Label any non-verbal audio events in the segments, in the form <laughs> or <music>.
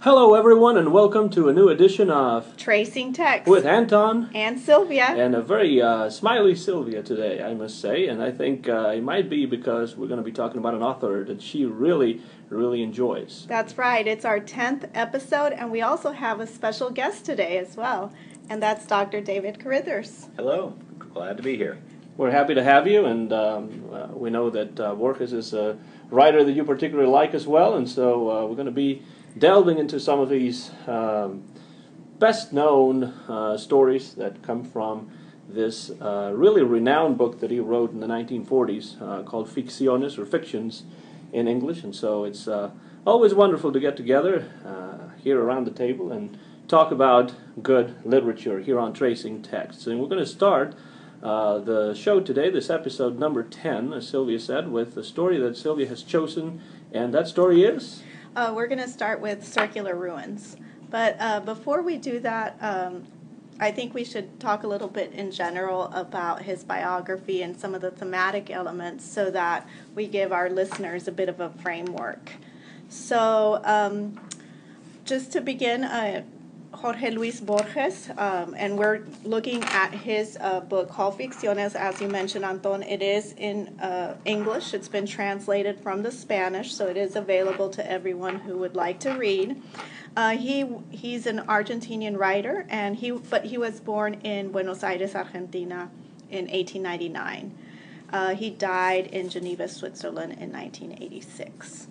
Hello, everyone, and welcome to a new edition of Tracing Text with Anton and Sylvia. and a very uh, smiley Sylvia today, I must say. And I think uh, it might be because we're going to be talking about an author that she really, really enjoys. That's right. It's our 10th episode, and we also have a special guest today as well, and that's Dr. David Carithers. Hello, glad to be here. We're happy to have you, and um, uh, we know that uh, Borges is a writer that you particularly like as well, and so uh, we're going to be delving into some of these um, best known uh, stories that come from this uh, really renowned book that he wrote in the 1940s uh, called Ficciones or Fictions in English. And so it's uh, always wonderful to get together uh, here around the table and talk about good literature here on Tracing Texts. And we're going to start. Uh, the show today, this episode number 10, as Sylvia said, with a story that Sylvia has chosen, and that story is? Uh, we're going to start with Circular Ruins. But uh, before we do that, um, I think we should talk a little bit in general about his biography and some of the thematic elements so that we give our listeners a bit of a framework. So, um, just to begin, uh, Jorge Luis Borges, um, and we're looking at his uh, book called Ficciones, as you mentioned, Anton. It is in uh, English. It's been translated from the Spanish, so it is available to everyone who would like to read. Uh, he he's an Argentinian writer, and he but he was born in Buenos Aires, Argentina, in 1899. Uh, he died in Geneva, Switzerland, in 1986.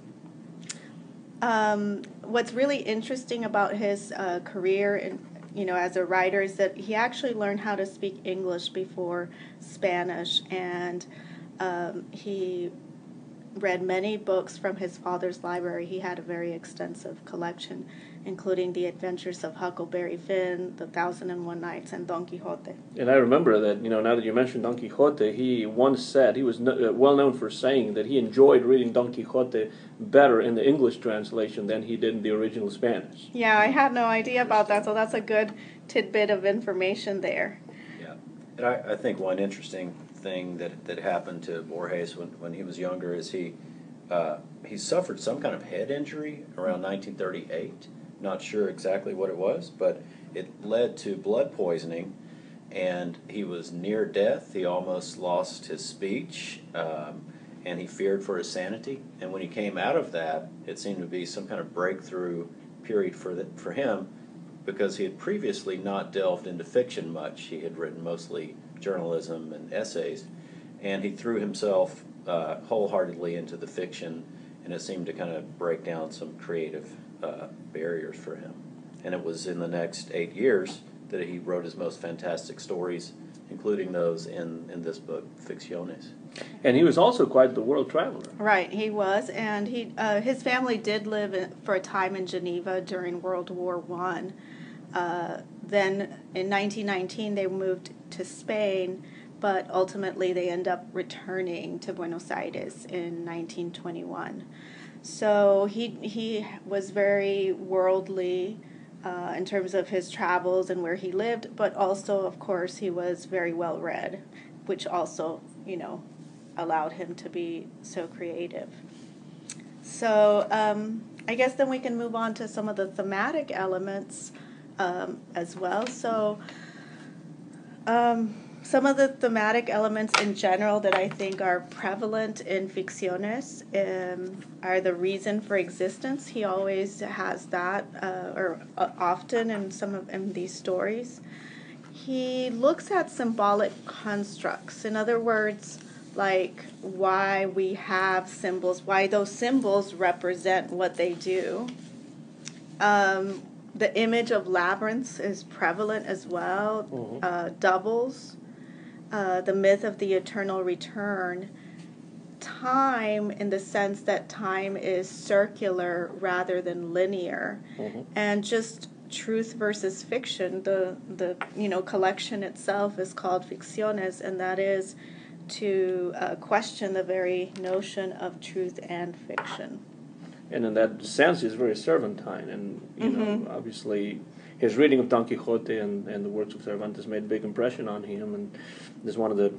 Um, what's really interesting about his uh, career and you know as a writer is that he actually learned how to speak English before Spanish, and um, he read many books from his father's library. He had a very extensive collection, including The Adventures of Huckleberry Finn, The Thousand and One Nights, and Don Quixote. And I remember that, you know, now that you mentioned Don Quixote, he once said, he was no, uh, well known for saying that he enjoyed reading Don Quixote better in the English translation than he did in the original Spanish. Yeah, I had no idea about that, so that's a good tidbit of information there. Yeah, and I, I think one interesting thing that, that happened to Borges when, when he was younger is he uh, he suffered some kind of head injury around 1938. Not sure exactly what it was, but it led to blood poisoning, and he was near death. He almost lost his speech, um, and he feared for his sanity. And when he came out of that, it seemed to be some kind of breakthrough period for the, for him, because he had previously not delved into fiction much. He had written mostly journalism and essays, and he threw himself uh, wholeheartedly into the fiction, and it seemed to kind of break down some creative uh, barriers for him. And it was in the next eight years that he wrote his most fantastic stories, including those in, in this book, Ficciones. And he was also quite the world traveler. Right, he was, and he uh, his family did live in, for a time in Geneva during World War One. Uh, then in 1919 they moved to Spain, but ultimately they end up returning to Buenos Aires in 1921. So he he was very worldly uh, in terms of his travels and where he lived, but also, of course, he was very well read, which also you know allowed him to be so creative. So um, I guess then we can move on to some of the thematic elements um, as well. So um, some of the thematic elements in general that I think are prevalent in Ficciones um, are the reason for existence. He always has that, uh, or uh, often in some of in these stories. He looks at symbolic constructs. In other words, like why we have symbols, why those symbols represent what they do. Um, the image of labyrinths is prevalent as well, Mhm. uh, doubles, uh, the myth of the eternal return, time in the sense that time is circular rather than linear, Mhm. and just truth versus fiction. The the you know collection itself is called Ficciones, and that is to uh, question the very notion of truth and fiction. And in that sense, he's very Cervantine. And, you know, Mhm. obviously, his reading of Don Quixote and, and the works of Cervantes made a big impression on him. And this is one of the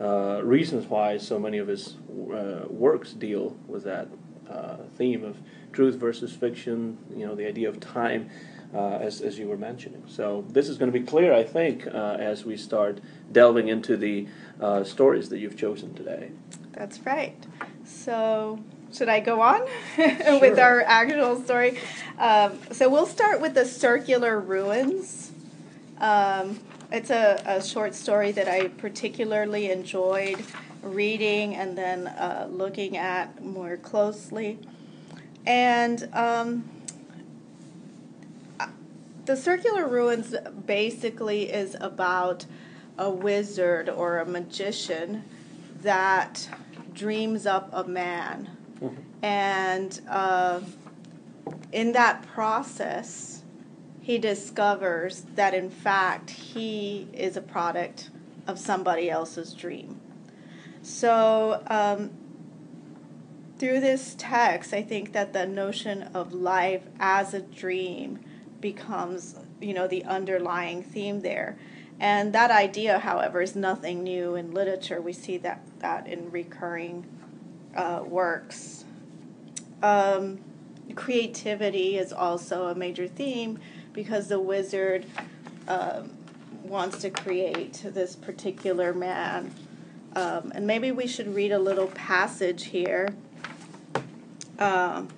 uh, reasons why so many of his uh, works deal with that uh, theme of truth versus fiction, you know, the idea of time, uh, as, as you were mentioning. So this is going to be clear, I think, uh, as we start delving into the uh, stories that you've chosen today. That's right. So, should I go on <laughs> with our actual story? Um, so, we'll start with the circular ruins. Um, it's a, a short story that I particularly enjoyed reading and then uh, looking at more closely. And um, the circular ruins basically is about a wizard or a magician that dreams up a man and uh, in that process he discovers that in fact he is a product of somebody else's dream. So um, through this text i think that the notion of life as a dream becomes you know the underlying theme there. And that idea however is nothing new in literature. We see that that in recurring uh, works um, creativity is also a major theme because the wizard um, wants to create this particular man. Um, and maybe we should read a little passage here. Um,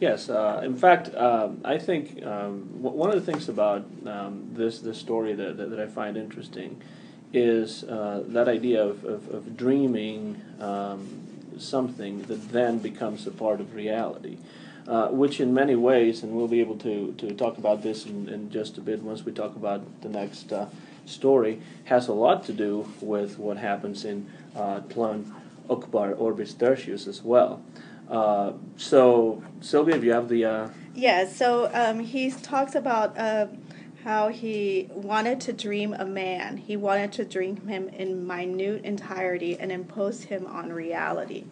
Yes, uh, in fact, um, I think um, w- one of the things about um, this this story that, that, that I find interesting is uh, that idea of, of, of dreaming um, something that then becomes a part of reality, uh, which in many ways, and we'll be able to, to talk about this in, in just a bit once we talk about the next uh, story, has a lot to do with what happens in uh, Tlön Uqbar Orbis Tertius as well. Uh, so, Sylvia, if you have the. Uh, Yeah, so um, he talks about uh, how he wanted to dream a man. He wanted to dream him in minute entirety and impose him on reality.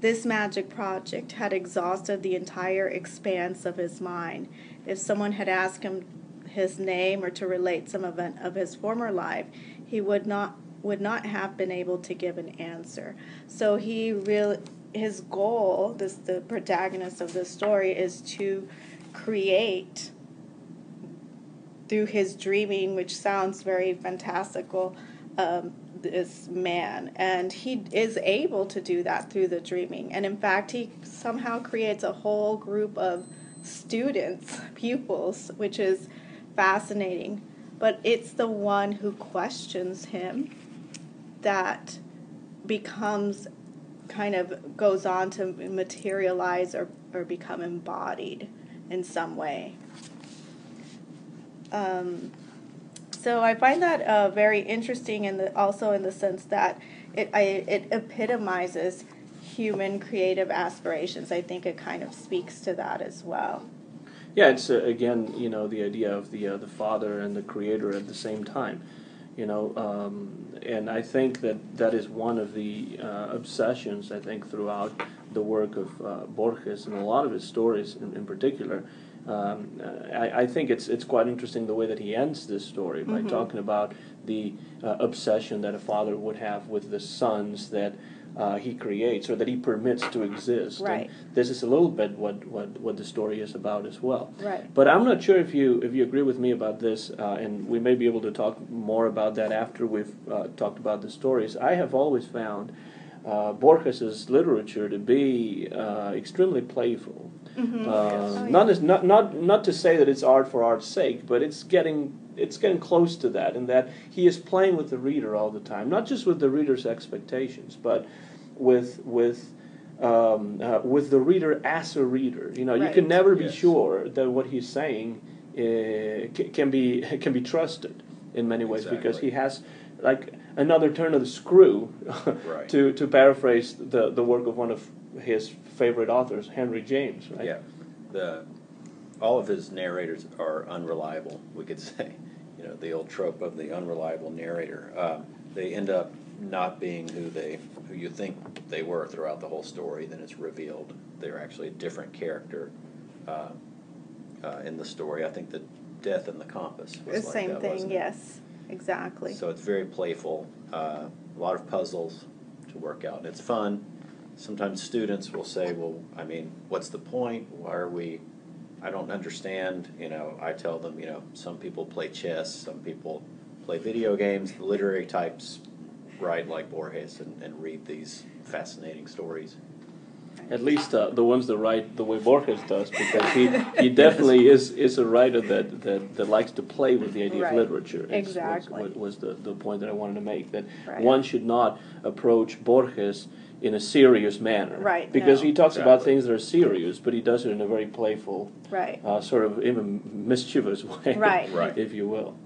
This magic project had exhausted the entire expanse of his mind. If someone had asked him his name or to relate some event of his former life, he would not would not have been able to give an answer. So he really his goal, this the protagonist of this story, is to create through his dreaming, which sounds very fantastical, um, this man. And he is able to do that through the dreaming. And in fact, he somehow creates a whole group of students, pupils, which is fascinating. But it's the one who questions him that becomes kind of goes on to materialize or, or become embodied in some way. Um, so I find that uh, very interesting, in the, also in the sense that it I, it epitomizes human creative aspirations. I think it kind of speaks to that as well. yeah, it's uh, again, you know, the idea of the uh, the father and the creator at the same time. You know, um, and I think that that is one of the uh, obsessions I think throughout the work of uh, Borges and a lot of his stories in, in particular. Um, I, I think it's it's quite interesting the way that he ends this story by Mhm. talking about the uh, obsession that a father would have with the sons that uh, he creates or that he permits to exist. And Right. this is a little bit what, what, what the story is about as well. Right. But I'm not sure if you if you agree with me about this, uh, and we may be able to talk more about that after we've uh, talked about the stories. I have always found uh, Borges's literature to be uh, extremely playful. Mhm. Uh, Oh, yeah. not, as, not not not to say that it's art for art's sake, but it's getting it's getting close to that, in that he is playing with the reader all the time, not just with the reader's expectations, but with with um, uh, with the reader as a reader. You know, you can Right. never be sure that what he's saying uh, ca- can be <laughs> can be trusted in many ways because he has like another turn of the screw Right. <laughs> to to paraphrase the the work of one of his favorite authors, Henry James. Right? Yeah, the all of his narrators are unreliable. We could <laughs> say, you know, the old trope of the unreliable narrator. Uh, they end up not being who they who you think they were throughout the whole story. Then it's revealed they're actually a different character uh, uh, in the story. I think the Death and the Compass The was like same that, thing, wasn't it? yes, exactly. So it's very playful. Uh, a lot of puzzles to work out. It's fun. Sometimes students will say, well, I mean, what's the point? Why are we, I don't understand. You know, I tell them, you know, some people play chess, some people play video games. The literary types write like Borges and, and read these fascinating stories. At least uh, the ones that write the way Borges does, because he, <laughs> he definitely is, is a writer that, that, that likes to play with the idea Right. of literature. is- Exactly. Was, was the, the point that I wanted to make, that Right. one should not approach Borges in a serious manner. Right, Because no. he talks about things that are serious, but he does it in a very playful, Right. uh, sort of even mischievous <laughs> way. Right. Right. If you will.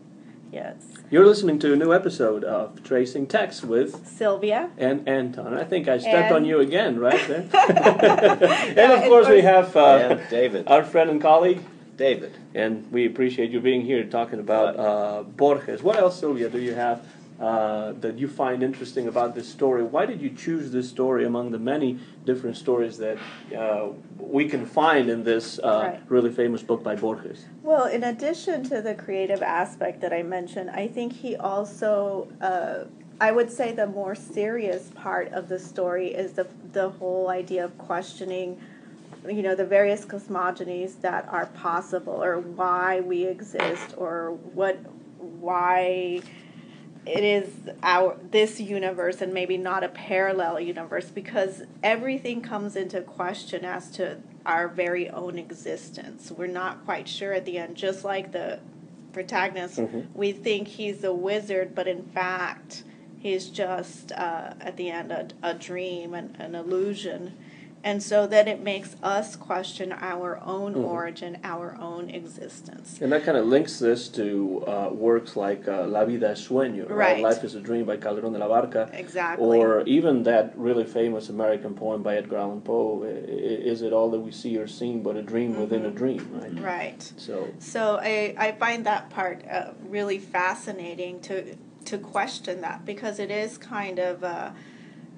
Yes. You're listening to a new episode of Tracing Text with Sylvia. and Anton. I think I stepped on you again, right there. <laughs> <laughs> and of course, we have uh, and David. our friend and colleague, David. and we appreciate you being here talking about uh, Borges. What else, Sylvia, do you have uh, that you find interesting about this story? Why did you choose this story among the many different stories that uh, we can find in this uh, Right. really famous book by Borges? Well, in addition to the creative aspect that I mentioned, I think he also, uh, I would say, the more serious part of the story is the the whole idea of questioning, you know, the various cosmogonies that are possible, or why we exist, or what, why it is our this universe and maybe not a parallel universe because everything comes into question as to our very own existence. We're not quite sure at the end, just like the protagonist. Mhm. We think he's a wizard, but in fact, he's just uh, at the end a, a dream and an illusion. And so that it makes us question our own Mhm. origin, our own existence. And that kind of links this to uh, works like uh, La Vida es Sueño, right? Right. Life is a Dream by Calderón de la Barca. Exactly. Or even that really famous American poem by Edgar Allan Poe, Is it all that we see or seen but a dream within a dream, right? right. So, So I, I find that part uh, really fascinating to to question that because it is kind of a,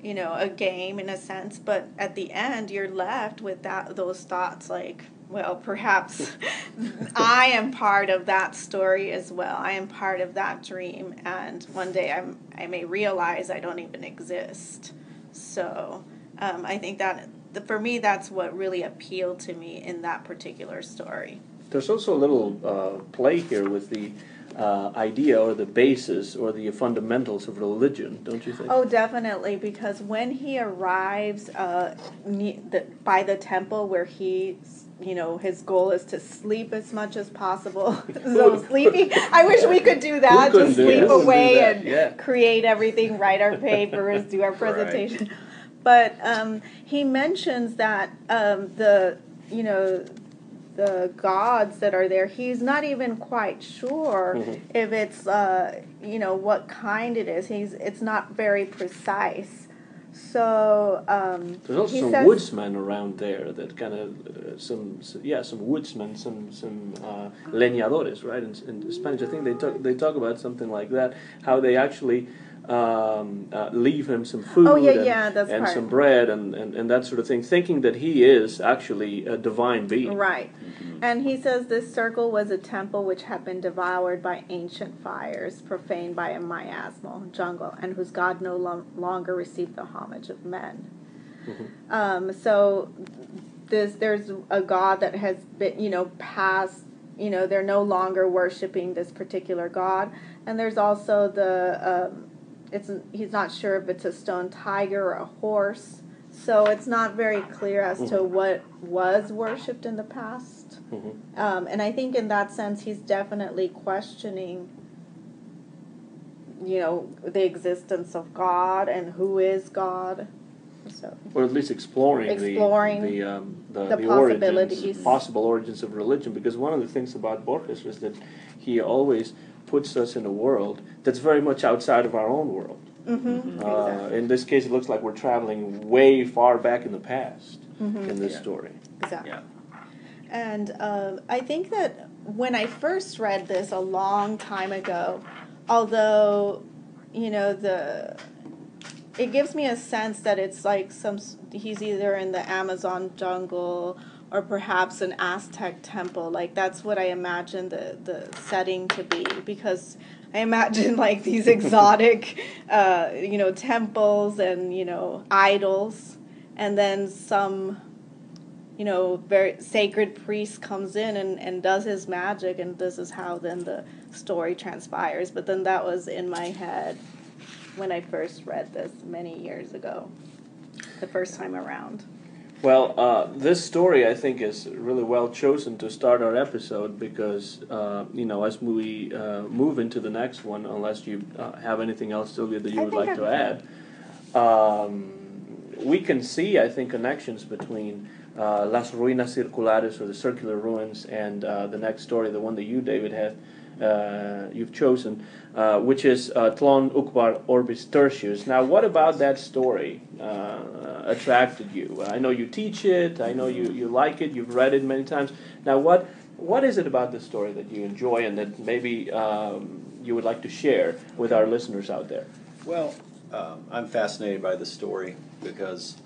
you know a game in a sense, but at the end you're left with that those thoughts like well perhaps <laughs> I am part of that story as well. I am part of that dream, and one day I'm I may realize I don't even exist. So um, I think that for me that's what really appealed to me in that particular story. there's also a little uh, play here with the uh, idea or the basis or the fundamentals of religion, don't you think? Oh, definitely, because when he arrives uh, ne- the, by the temple where he, you know, his goal is to sleep as much as possible. <laughs> so <laughs> sleepy. I wish we could do that. Just do sleep that? Who would do away and Yeah. create everything, write our papers, do our <laughs> Right. presentation. But um, he mentions that um, the, you know, the gods that are there, he's not even quite sure Mhm. if it's uh, you know what kind it is. He's it's not very precise. So um, There's also some says- woodsmen around there that kind of uh, some, s yeah some woodsmen some some uh, leñadores right in, in Spanish I think they talk they talk about something like that how they actually um, uh, leave him some food Oh, yeah, and, yeah, that's and some bread and, and, and that sort of thing thinking that he is actually a divine being Right. And he says this circle was a temple which had been devoured by ancient fires, profaned by a miasmal jungle, and whose god no lo- longer received the homage of men. Mhm. Um, so this, there's a god that has been, you know, passed, you know, they're no longer worshiping this particular god. And there's also the, um, it's he's not sure if it's a stone tiger or a horse. So it's not very clear as to Mhm. what was worshipped in the past. Mhm. Um, and I think in that sense, he's definitely questioning, you know, the existence of God and who is God. So or at least exploring, Exploring the the, um, the, the the origins, possible origins of religion. Because one of the things about Borges was that he always puts us in a world that's very much outside of our own world. mm-hmm, Uh, exactly. in this case, it looks like we're traveling way far back in the past Mhm. in this Yeah. story. exactly. Yeah. And um, I think that when I first read this a long time ago, although you know the it gives me a sense that it's like some he's either in the Amazon jungle or perhaps an Aztec temple. Like that's what I imagine the the setting to be because I imagine <laughs> like these exotic <laughs> uh, you know temples and you know idols and then some you know very sacred priest comes in and, and does his magic and this is how then the story transpires but then that was in my head when i first read this many years ago the first time around Well, uh, this story I think is really well chosen to start our episode because uh, you know as we uh, move into the next one, unless you uh, have anything else, Sylvia, that you I would like to I'm add, um, we can see I think connections between uh, Las Ruinas Circulares or the circular ruins and uh, the next story, the one that you, David, have you've chosen, uh, which is uh, Tlon Uqbar Orbis Tertius. Now, what about that story uh, attracted you? I know you teach it. I know you, you like it. You've read it many times. Now, what what is it about this story that you enjoy and that maybe um, you would like to share with our listeners out there? Well, um, I'm fascinated by the story because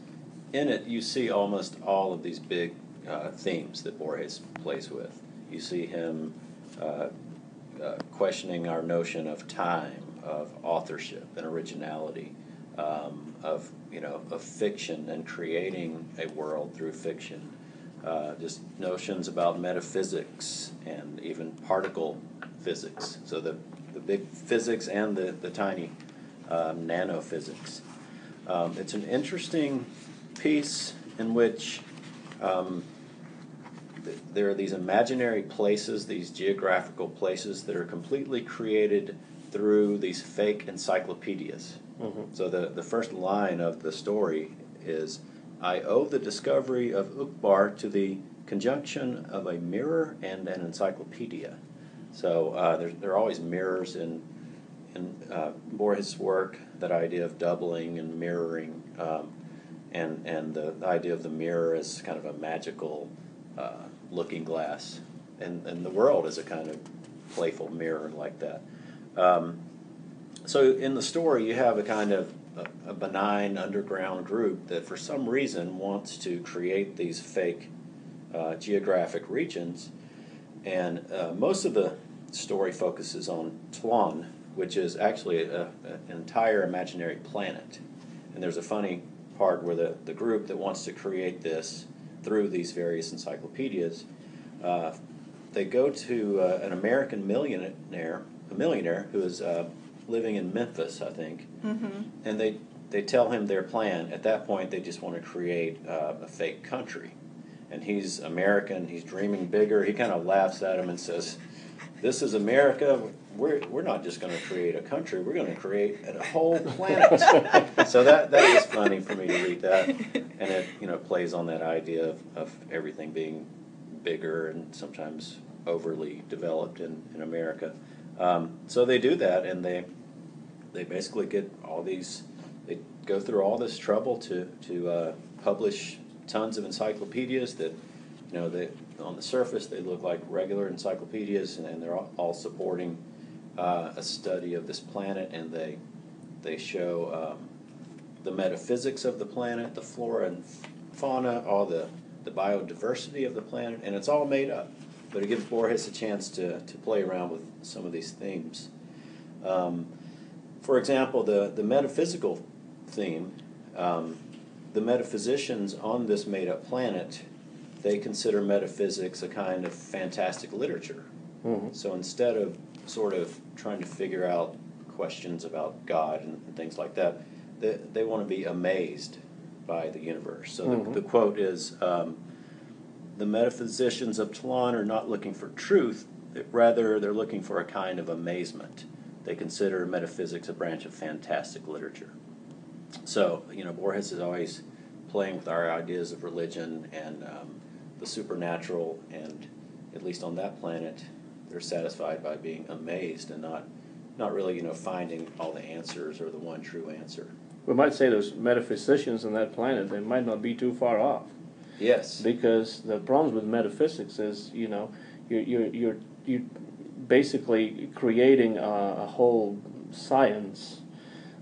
in it you see almost all of these big uh, themes that Borges plays with. You see him uh, uh, questioning our notion of time, of authorship and originality, um, of you know of fiction and creating a world through fiction. Uh, just notions about metaphysics and even particle physics. So the, the big physics and the, the tiny um, nanophysics. Um, it's an interesting piece in which um, there are these imaginary places, these geographical places that are completely created through these fake encyclopedias. So the, the first line of the story is I owe the discovery of Uqbar to the conjunction of a mirror and an encyclopedia. So uh, there, there are always mirrors in, in uh, Borges' work, that idea of doubling and mirroring, um, and, and the, the idea of the mirror as kind of a magical uh, looking glass. And, and the world is a kind of playful mirror like that. Um, so in the story, you have a kind of a, a benign underground group that, for some reason, wants to create these fake uh, geographic regions, and uh, most of the story focuses on Tlon, which is actually a, a, an entire imaginary planet. And there's a funny part where the, the group that wants to create this through these various encyclopedias, uh, they go to uh, an American millionaire, a millionaire who is uh, living in Memphis, I think, mm-hmm. and they they tell him their plan. At that point, they just want to create uh, a fake country, and he's American. He's dreaming bigger. He kind of laughs at him and says, "This is America. We're we're not just going to create a country. We're going to create a whole planet." <laughs> so that that was funny for me to read that, and it you know plays on that idea of, of everything being bigger and sometimes overly developed in, in America. Um, so they do that, and they they basically get all these. They go through all this trouble to to uh, publish tons of encyclopedias that, you know, they on the surface they look like regular encyclopedias, and, they're all, all supporting uh, a study of this planet, and they they show um, the metaphysics of the planet, the flora and fauna, all the the biodiversity of the planet, and it's all made up. But it gives Borges a chance to, to play around with some of these themes. Um, for example, the, the metaphysical theme, um, the metaphysicians on this made up planet, they consider metaphysics a kind of fantastic literature. Mhm. So instead of sort of trying to figure out questions about God and, and things like that, they, they want to be amazed by the universe. So Mhm. the, the quote is um, The metaphysicians of Tlon are not looking for truth, rather, they're looking for a kind of amazement. They consider metaphysics a branch of fantastic literature. So, you know, Borges is always playing with our ideas of religion and um, the supernatural, and at least on that planet, they're satisfied by being amazed and not, not really, you know, finding all the answers or the one true answer. We might say those metaphysicians on that planet, they might not be too far off. Yes. Because the problems with metaphysics is, you know, you're, you're, you're, you're basically creating a, a whole science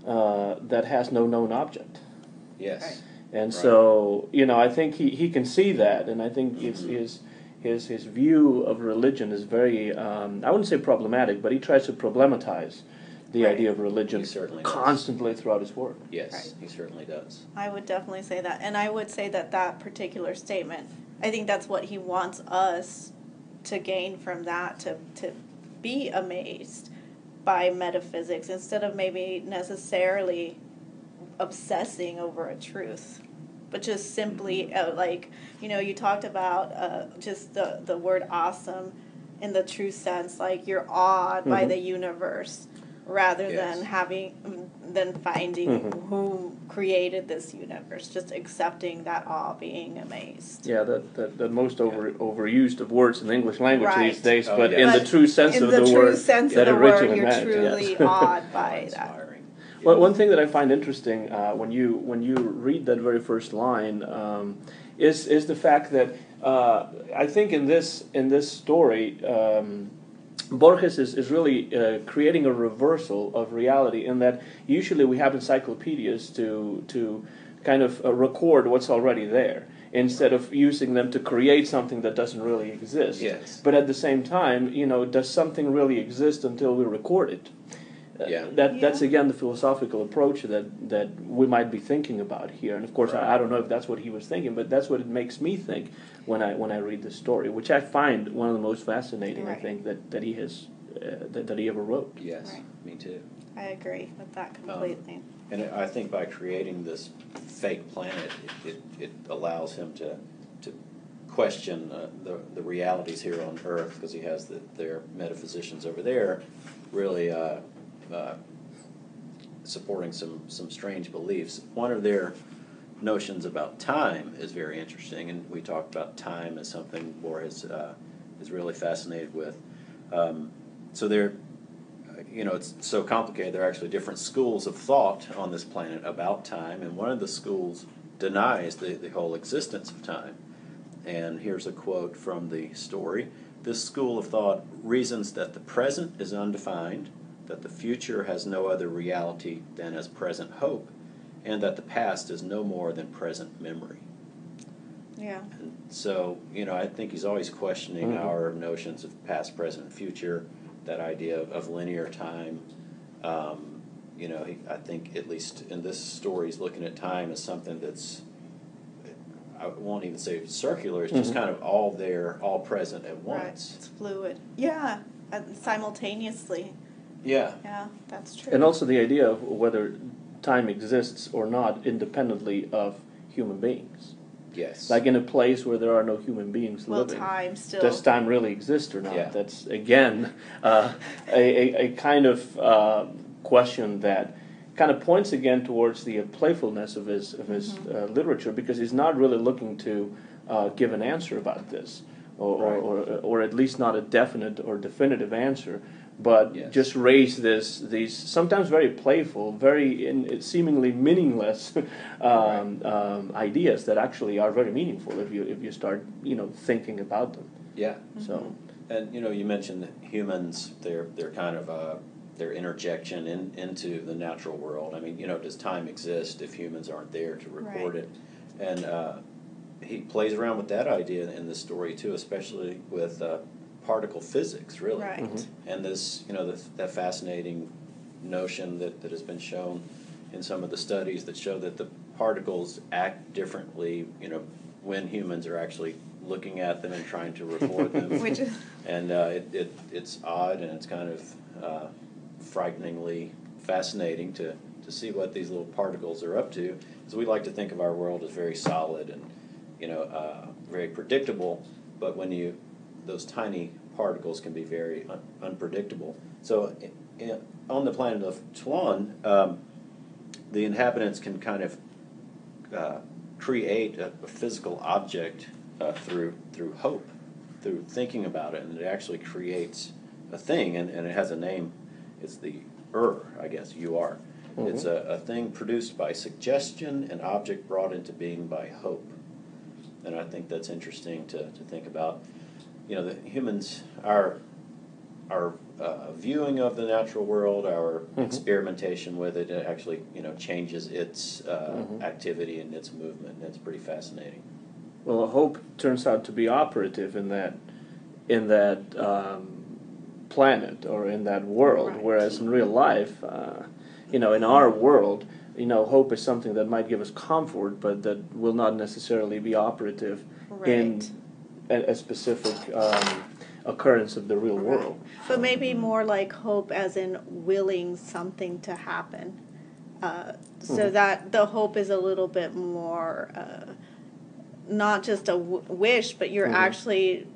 uh, that has no known object. Yes. And Right. so, you know, I think he, he can see that, and I think his, Mhm. his, his, his view of religion is very, um, I wouldn't say problematic, but he tries to problematize the Right. idea of religion He certainly does. constantly throughout his work. Yes, Right. he certainly does. I would definitely say that. And I would say that that particular statement, I think that's what he wants us to gain from that, to, to be amazed by metaphysics instead of maybe necessarily obsessing over a truth. But just simply, uh, like, you know, you talked about uh, just the, the word awesome in the true sense, like you're awed by Mhm. the universe rather Yes. than having than finding Mhm. who created this universe just accepting that awe being amazed Yeah, the, that, that most over, overused of words in the English language Right. these days, Oh, but yeah. in the true sense in of the, the, true word sense that of the originally word you're meant. truly yes. <laughs> awed by that Inspiring. Well, one thing that I find interesting uh, when you when you read that very first line um, is is the fact that uh, I think in this in this story. Um, Borges is, is really uh, creating a reversal of reality in that usually we have encyclopedias to to kind of uh, record what's already there instead of using them to create something that doesn't really exist. Yes. But at the same time, you know, does something really exist until we record it? Yeah. That that's again the philosophical approach that that we might be thinking about here. And of course, I, I don't know if that's what he was thinking, but that's what it makes me think when I when I read this story, which I find one of the most fascinating. I think that that he has uh, that, that he ever wrote. Yes, Right. me too. i agree with that completely And I think by creating this fake planet, it, it, it allows him to, to question uh, the, the realities here on Earth, because he has the, their metaphysicians over there really uh, uh, supporting some, some strange beliefs. One of their notions about time is very interesting, and we talked about time as something Borges uh, is really fascinated with. Um, so they're you know, it's so complicated. There are actually different schools of thought on this planet about time, and one of the schools denies the, the whole existence of time. And here's a quote from the story This school of thought reasons that the present is undefined, that the future has no other reality than as present hope, and that the past is no more than present memory. yeah And so, you know, I think he's always questioning Mhm. our notions of past, present, and future, that idea of, of linear time. Um, you know, he, I think, at least in this story, he's looking at time as something that's, I won't even say circular, it's just Mhm. kind of all there, all present at once. right once. it's fluid yeah simultaneously Yeah, yeah that's true And also the idea of whether time exists or not independently of human beings. yes. Like in a place where there are no human beings will living. time still Does time really exist or not? Yeah. That's again <laughs> uh, a, a, a kind of uh, question that kind of points again towards the uh, playfulness of his of his Mm-hmm. uh, literature because he's not really looking to uh, give an answer about this, or, Right. or, or or at least not a definite or definitive answer, but Yes. just raise this these sometimes very playful, very in, seemingly meaningless <laughs> um, um, ideas that actually are very meaningful if you if you start you know thinking about them. yeah. So And you know, you mentioned that humans, they're they're kind of uh, their interjection in, into the natural world. I mean, you know, does time exist if humans aren't there to record Right. it? And uh, he plays around with that idea in this story too, especially with uh, particle physics, really. right Mhm. And this, you know, the, that fascinating notion that, that has been shown in some of the studies that show that the particles act differently, you know, when humans are actually looking at them and trying to record them. <laughs> which is And uh, it, it, it's odd and it's kind of uh, frighteningly fascinating to, to see what these little particles are up to. Because we like to think of our world as very solid and, you know, uh, very predictable. But when you, those tiny particles can be very un- unpredictable. So i- i- on the planet of Tlon, um, the inhabitants can kind of uh, create a, a physical object uh, through through hope, through thinking about it, and it actually creates a thing, and, and it has a name. It's the Ur, I guess, U R. It's a, a thing produced by suggestion, an object brought into being by hope. And I think that's interesting to, to think about. You know, the humans, our our uh, viewing of the natural world, our Mhm. experimentation with it, it actually you know changes its uh, Mhm. activity and its movement. And It's pretty fascinating. well, hope turns out to be operative in that in that um, planet or in that world. Right. Whereas in real life, uh, you know, in our world, you know, hope is something that might give us comfort, but that will not necessarily be operative in Right. A, a specific um, occurrence of the real world. But maybe more like hope as in willing something to happen. Uh, so Mhm. that the hope is a little bit more, uh, not just a w- wish, but you're Mhm. actually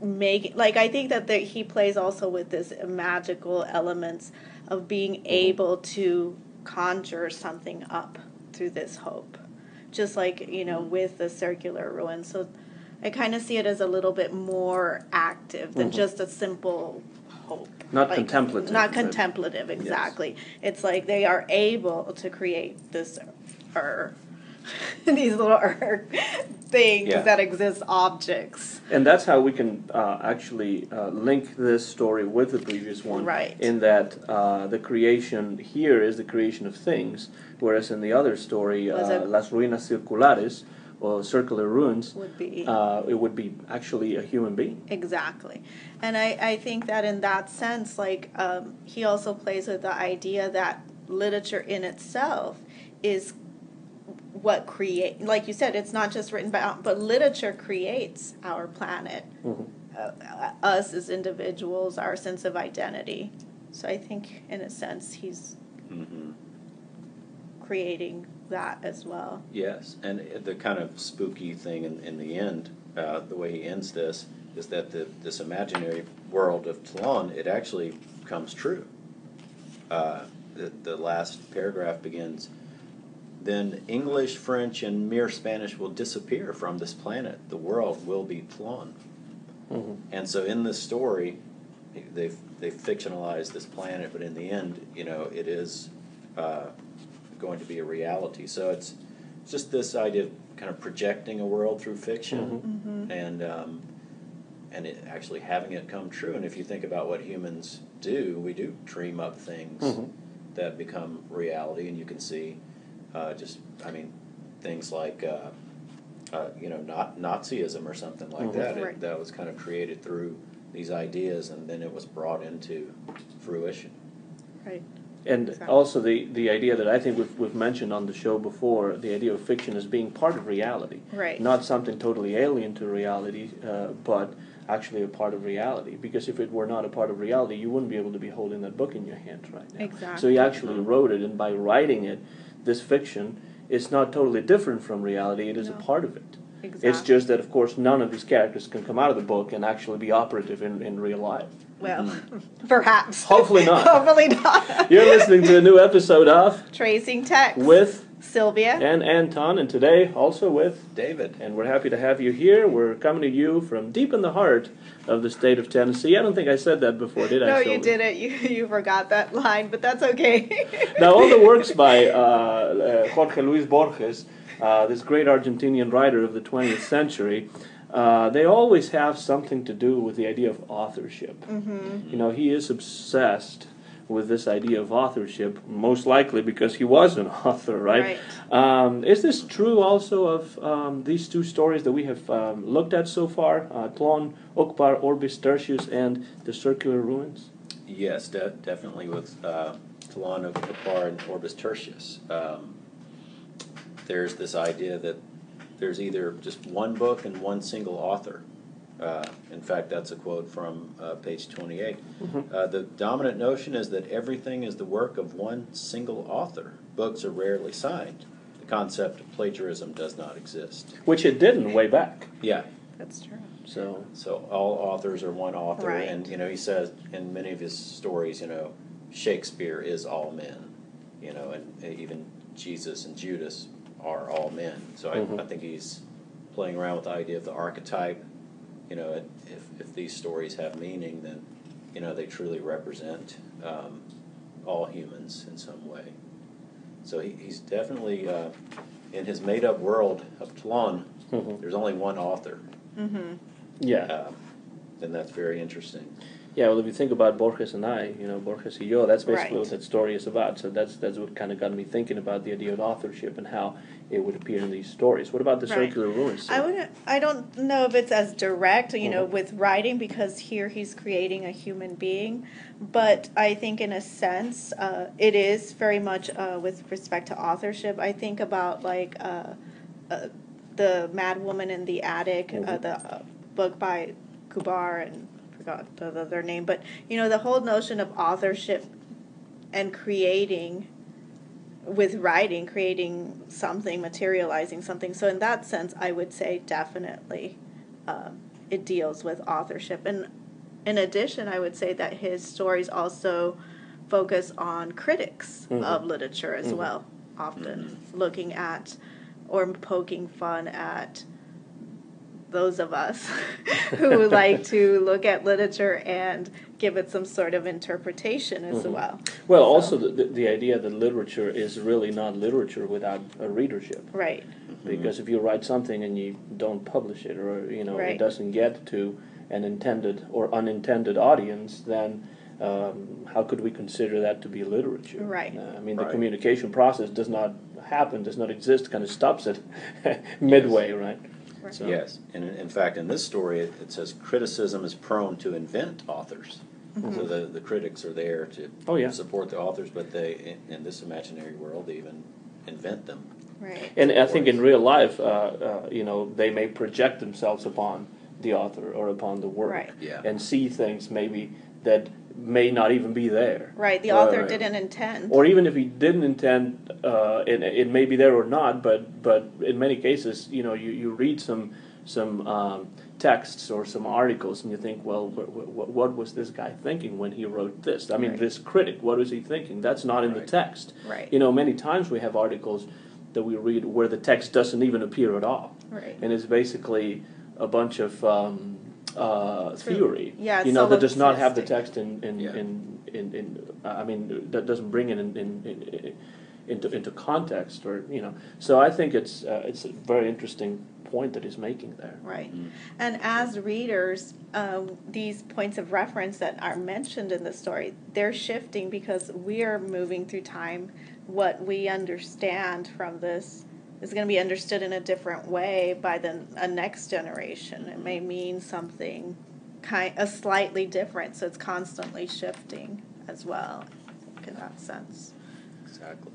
making, like, I think that the, he plays also with this magical elements of being able to conjure something up through this hope. Just like, you know, with the circular ruin. So I kind of see it as a little bit more active than Mhm. just a simple hope. Not contemplative, Not contemplative, exactly. It's like they are able to create this er, <laughs> these little er things Yeah. that exist, objects. And that's how we can uh, actually uh, link this story with the previous one. Right. In that uh, the creation here is the creation of things, whereas in the other story, uh, Las Ruinas Circulares, or Circular Ruins, Would be. uh, it would be actually a human being. Exactly. And I, I think that in that sense, like, um, he also plays with the idea that literature in itself is what create, like you said, it's not just written by, but literature creates our planet, Mhm. uh, uh, us as individuals, our sense of identity. So I think, in a sense, he's Mhm. creating that as well. Yes, and the kind of spooky thing in, in the end, uh, the way he ends this, is that the, this imaginary world of Tlon, it actually comes true. Uh, the, the last paragraph begins, then English, French, and mere Spanish will disappear from this planet. The world will be Tlon. Mhm. And so in this story, they've they fictionalized this planet, but in the end, you know, it is uh, going to be a reality. So it's just this idea of kind of projecting a world through fiction, Mhm. and um, and it actually having it come true. And if you think about what humans do, we do dream up things Mhm. that become reality, and you can see uh, just, I mean, things like. Uh, uh, you know, not Nazism or something like Mhm. that. It, Right. that was kind of created through these ideas, and then it was brought into fruition. Right. And Exactly. also the, the idea that I think we've, we've mentioned on the show before, the idea of fiction as being part of reality. Right. Not something totally alien to reality, uh, but actually a part of reality. Because if it were not a part of reality, you wouldn't be able to be holding that book in your hand right now. Exactly. So he actually wrote it, and by writing it, this fiction is not totally different from reality, it is No. a part of it. Exactly. It's just that, of course, none of these characters can come out of the book and actually be operative in, in real life. Well, <laughs> perhaps. Hopefully not. <laughs> Hopefully not. <laughs> You're listening to a new episode of Tracing text. With Sylvia. and Anton, and today also with, David. and we're happy to have you here. We're coming to you from deep in the heart of the state of Tennessee. I don't think I said that before, did I? no, Sylvia? you didn't. You you forgot that line, but that's okay. Now, all the works by uh, uh, Jorge Luis Borges, uh, this great Argentinian writer of the 20th century, uh, they always have something to do with the idea of authorship. hmm You know, he is obsessed with this idea of authorship, most likely because he was an <laughs> author, right? Um, is this true also of um, these two stories that we have um, looked at so far? Uh, Tlon, Uqbar, Orbis Tertius, and the Circular Ruins? Yes, de- definitely with uh, Talon of Kapar and Orbis Tertius. Um, there's this idea that there's either just one book and one single author. Uh, in fact, that's a quote from uh, page 28. Mhm. Uh, the dominant notion is that everything is the work of one single author. Books are rarely signed. The concept of plagiarism does not exist. Which it didn't way back. Yeah, That's true. So, so all authors are one author, Right. and you know he says in many of his stories, you know, Shakespeare is all men, you know, and even Jesus and Judas are all men. So I, Mhm. I think he's playing around with the idea of the archetype. You know, if if these stories have meaning, then you know they truly represent um, all humans in some way. So he, he's definitely uh, in his made-up world of Tlon. Mhm. There's only one author. Mm-hmm. yeah. Um, and that's very interesting. Yeah, well, if you think about Borges and I, you know, Borges y yo, that's basically Right. what that story is about. So that's that's what kind of got me thinking about the idea of authorship and how it would appear in these stories. What about the Right. circular ruins? I wouldn't. I don't know if it's as direct, you know, Mhm. with writing because here he's creating a human being, but I think in a sense uh, it is very much uh, with respect to authorship. I think about like uh, uh, the Mad Woman in the Attic, uh, Mhm. the uh, book by Gubar and forgot the other name, but you know the whole notion of authorship and creating with writing, creating something, materializing something. So in that sense, I would say definitely um, it deals with authorship. And in addition, I would say that his stories also focus on critics Mhm. of literature as Mhm. well, often looking at or poking fun at those of us <laughs> who like to look at literature and give it some sort of interpretation as Mhm. well. well, So- also the, the, the idea that literature is really not literature without a readership. Right. Because if you write something and you don't publish it, or you know it doesn't get to an intended or unintended audience, then um, how could we consider that to be literature? Right. Uh, I mean, the communication process does not happen, does not exist, kind of stops it <laughs> midway, right? Right. So- Yes, and in, in fact, in this story, it, it says criticism is prone to invent authors. So the, the critics are there to Oh, yeah. support the authors, but they, in, in this imaginary world, they even invent them. Right. And I think in real life, uh, uh, you know, they may project themselves upon the author or upon the work, Right. Yeah. and see things maybe that may not even be there. Right. The author Right. didn't intend. Or even if he didn't intend, uh, it, it may be there or not. But but in many cases, you know, you, you read some some um, texts or some articles, and you think, well, wh- wh- what was this guy thinking when he wrote this? I mean, Right. this critic, what was he thinking? That's not in the text. Right. You know, many times we have articles that we read where the text doesn't even appear at all, Right. and it's basically a bunch of um, uh, theory. yeah, you know, that does not have the text in in, Yeah. in, in, in I mean, that doesn't bring it in, in, in, into into context, or you know. So I think it's uh, it's a very interesting point that he's making there. Right. Mm. And as readers, um, these points of reference that are mentioned in the story, they're shifting because we are moving through time. What we understand from this is going to be understood in a different way by the a next generation. It may mean something kind a slightly different, so it's constantly shifting as well. In that sense. Exactly.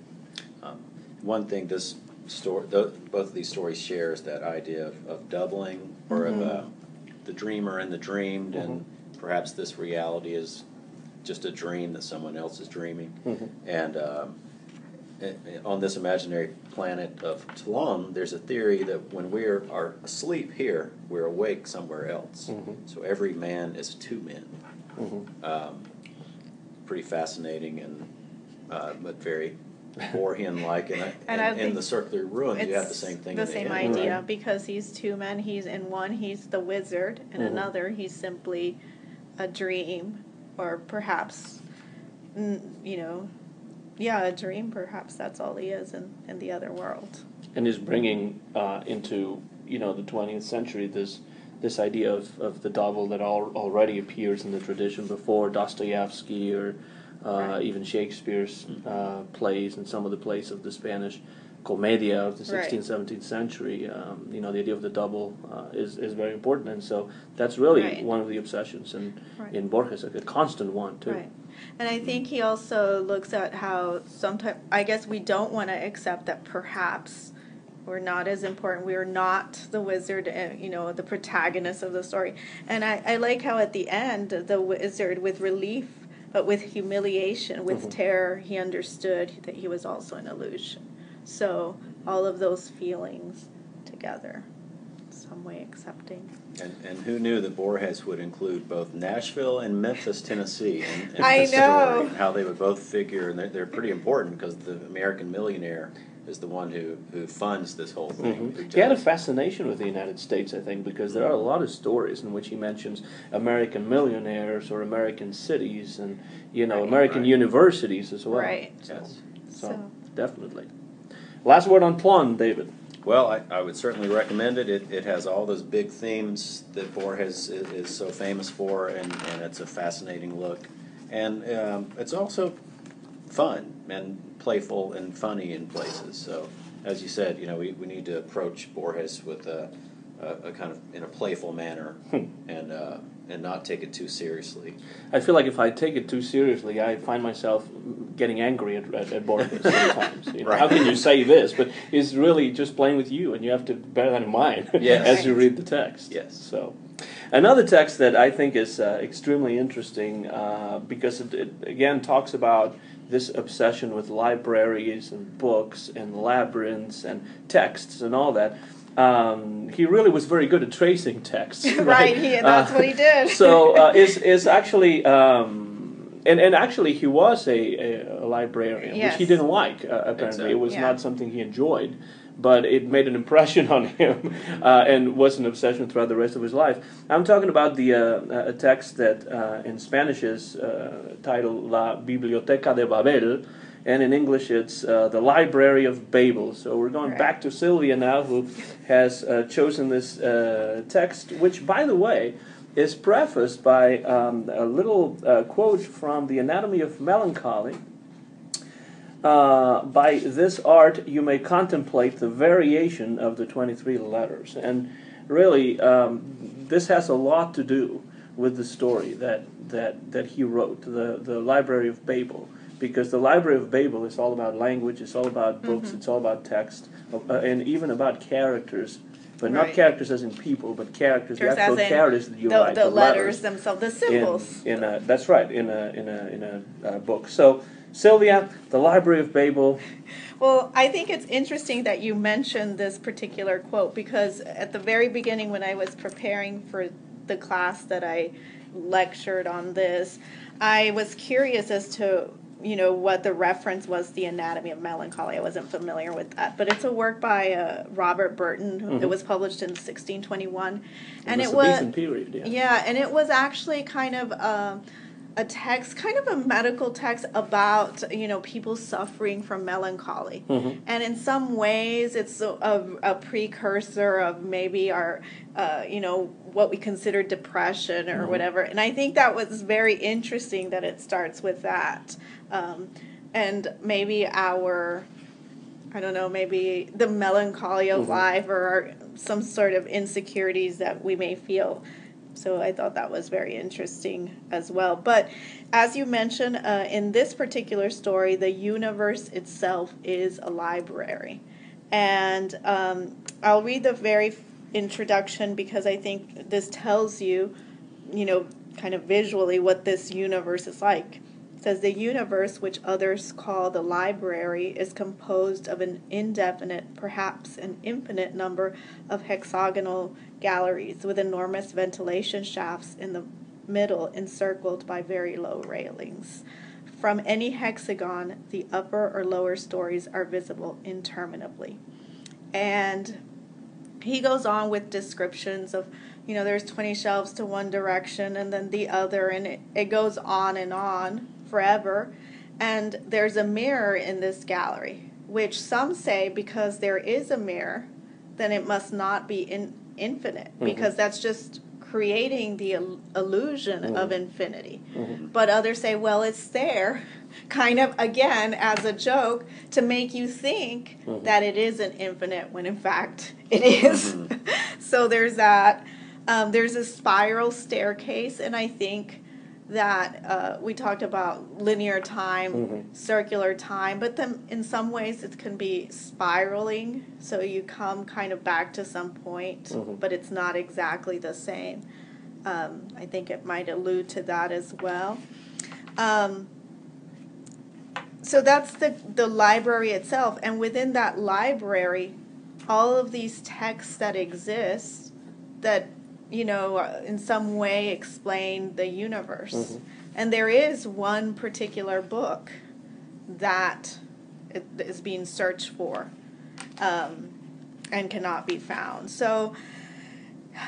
Um, one thing this story, both of these stories shares that idea of, of doubling or of uh, the dreamer and the dreamed, and perhaps this reality is just a dream that someone else is dreaming. Mhm. And um, i- i- on this imaginary planet of Tlon, there's a theory that when we are, are asleep here, we're awake somewhere else. Mhm. So every man is two men. Mhm. Um, pretty fascinating and uh, but very <laughs> Borgian-like. And, I- And and in the circular ruins, you have the same thing. The in the same end, idea right? because he's two men. He's in one. He's the wizard, and Mhm. another he's simply a dream, or perhaps, you know, yeah, a dream. Perhaps that's all he is in in the other world. and is bringing uh, into you know the 20th century this this idea of, of the double that al- already appears in the tradition before Dostoevsky or uh, Right. even Shakespeare's uh, plays and some of the plays of the Spanish Comedia of the Right. 16th, 17th century. Um, you know, the idea of the double uh, is, is very important, and so that's really Right. one of the obsessions in, Right. in Borges, a, a constant one too. And I think he also looks at how sometimes, I guess we don't want to accept that perhaps we're not as important. We're not the wizard, uh, you know, the protagonist of the story. And I, I like how at the end, the wizard, with relief, but with humiliation, with Mhm. terror, he understood that he was also an illusion. So all of those feelings together, some way accepting. And, and who knew that Borges would include both Nashville and Memphis, Tennessee in, in I this know. story, and how they would both figure, and they're, they're pretty important because the American millionaire is the one who, who funds this whole thing. Mhm. He had a fascination with the United States, I think, because there are a lot of stories in which he mentions American millionaires or American cities and you know Right. American Right. universities as well. Right. So, Yes. so, So- definitely. Last word on Tlon, David. Well, I, I would certainly recommend it. it. It has all those big themes that Borges is, is so famous for, and, and it's a fascinating look. And um, it's also fun and playful and funny in places. So, as you said, you know, we, we need to approach Borges with a, a, a kind of in a playful manner Hmm. and uh, and not take it too seriously. I feel like if I take it too seriously, I find myself getting angry at, at, at Borges <laughs> sometimes. You know, Right. How can you say this? But he's really just playing with you, and you have to bear that in mind <laughs> Yes. as you read the text. Yes. So, another text that I think is uh, extremely interesting uh, because it, it again talks about this obsession with libraries and books and labyrinths and texts and all that. Um, he really was very good at tracing texts. <laughs> Right, right, he, that's Uh, what he did. so uh, <laughs> is is actually um, and and actually he was a, a, a librarian, which he didn't like. Uh, apparently, Exactly. it was Yeah. not something he enjoyed, but it made an impression <laughs> on him uh, and was an obsession throughout the rest of his life. I'm talking about the uh, a text that uh, in Spanish is uh, titled La Biblioteca de Babel. And in English, it's uh, the Library of Babel. So we're going Right. back to Sylvia now, who has uh, chosen this uh, text, which, by the way, is prefaced by um, a little uh, quote from The Anatomy of Melancholy. Uh, by this art, you may contemplate the variation of the 23 letters. And really, um, this has a lot to do with the story that, that, that he wrote, the, the Library of Babel. Because the Library of Babel is all about language, it's all about books, Mm-hmm. it's all about text, uh, and even about characters. But not characters as in people, but characters, the actual in characters that you the, write. the letters themselves, the in, symbols. in a, that's right, in a, in a, in a uh, book. So, Sylvia, the Library of Babel, Well, I think it's interesting that you mentioned this particular quote because at the very beginning, when I was preparing for the class that I lectured on this, I was curious as to you know what the reference was the anatomy of melancholy i wasn't familiar with that but it's a work by uh, robert burton Mhm. it was published in 1621 and it was Elizabethan period, yeah. yeah, and it was actually kind of um, a text, kind of a medical text about you know people suffering from melancholy, Mhm. and in some ways it's a, a, precursor of maybe our uh, you know what we consider depression or Mhm. whatever. And I think that was very interesting that it starts with that, um, and maybe our I don't know, maybe the melancholy of Mhm. life or some sort of insecurities that we may feel. So I thought that was very interesting as well. But as you mentioned, uh, in this particular story, the universe itself is a library. And um, I'll read the very introduction because I think this tells you, you know, kind of visually what this universe is like. It says the universe, which others call the library, is composed of an indefinite, perhaps an infinite number of hexagonal galleries with enormous ventilation shafts in the middle encircled by very low railings. From any hexagon, the upper or lower stories are visible interminably. And he goes on with descriptions of you know there's 20 shelves to one direction and then the other and it, it goes on and on forever and there's a mirror in this gallery which some say because there is a mirror then it must not be in, infinite Mhm. because that's just creating the il- illusion of Mhm. infinity Mhm. but others say well it's there <laughs> kind of again as a joke to make you think Mhm. that it isn't infinite when in fact <laughs> it is. <laughs> so there's that. Um, there's a spiral staircase, and I think that uh, we talked about linear time, Mhm. circular time, but then in some ways it can be spiraling. So you come kind of back to some point, Mhm. but it's not exactly the same. Um, I think it might allude to that as well. Um, so that's the the library itself and within that library all of these texts that exist that you know uh, in some way explain the universe Mhm. and there is one particular book that is being searched for um, and cannot be found so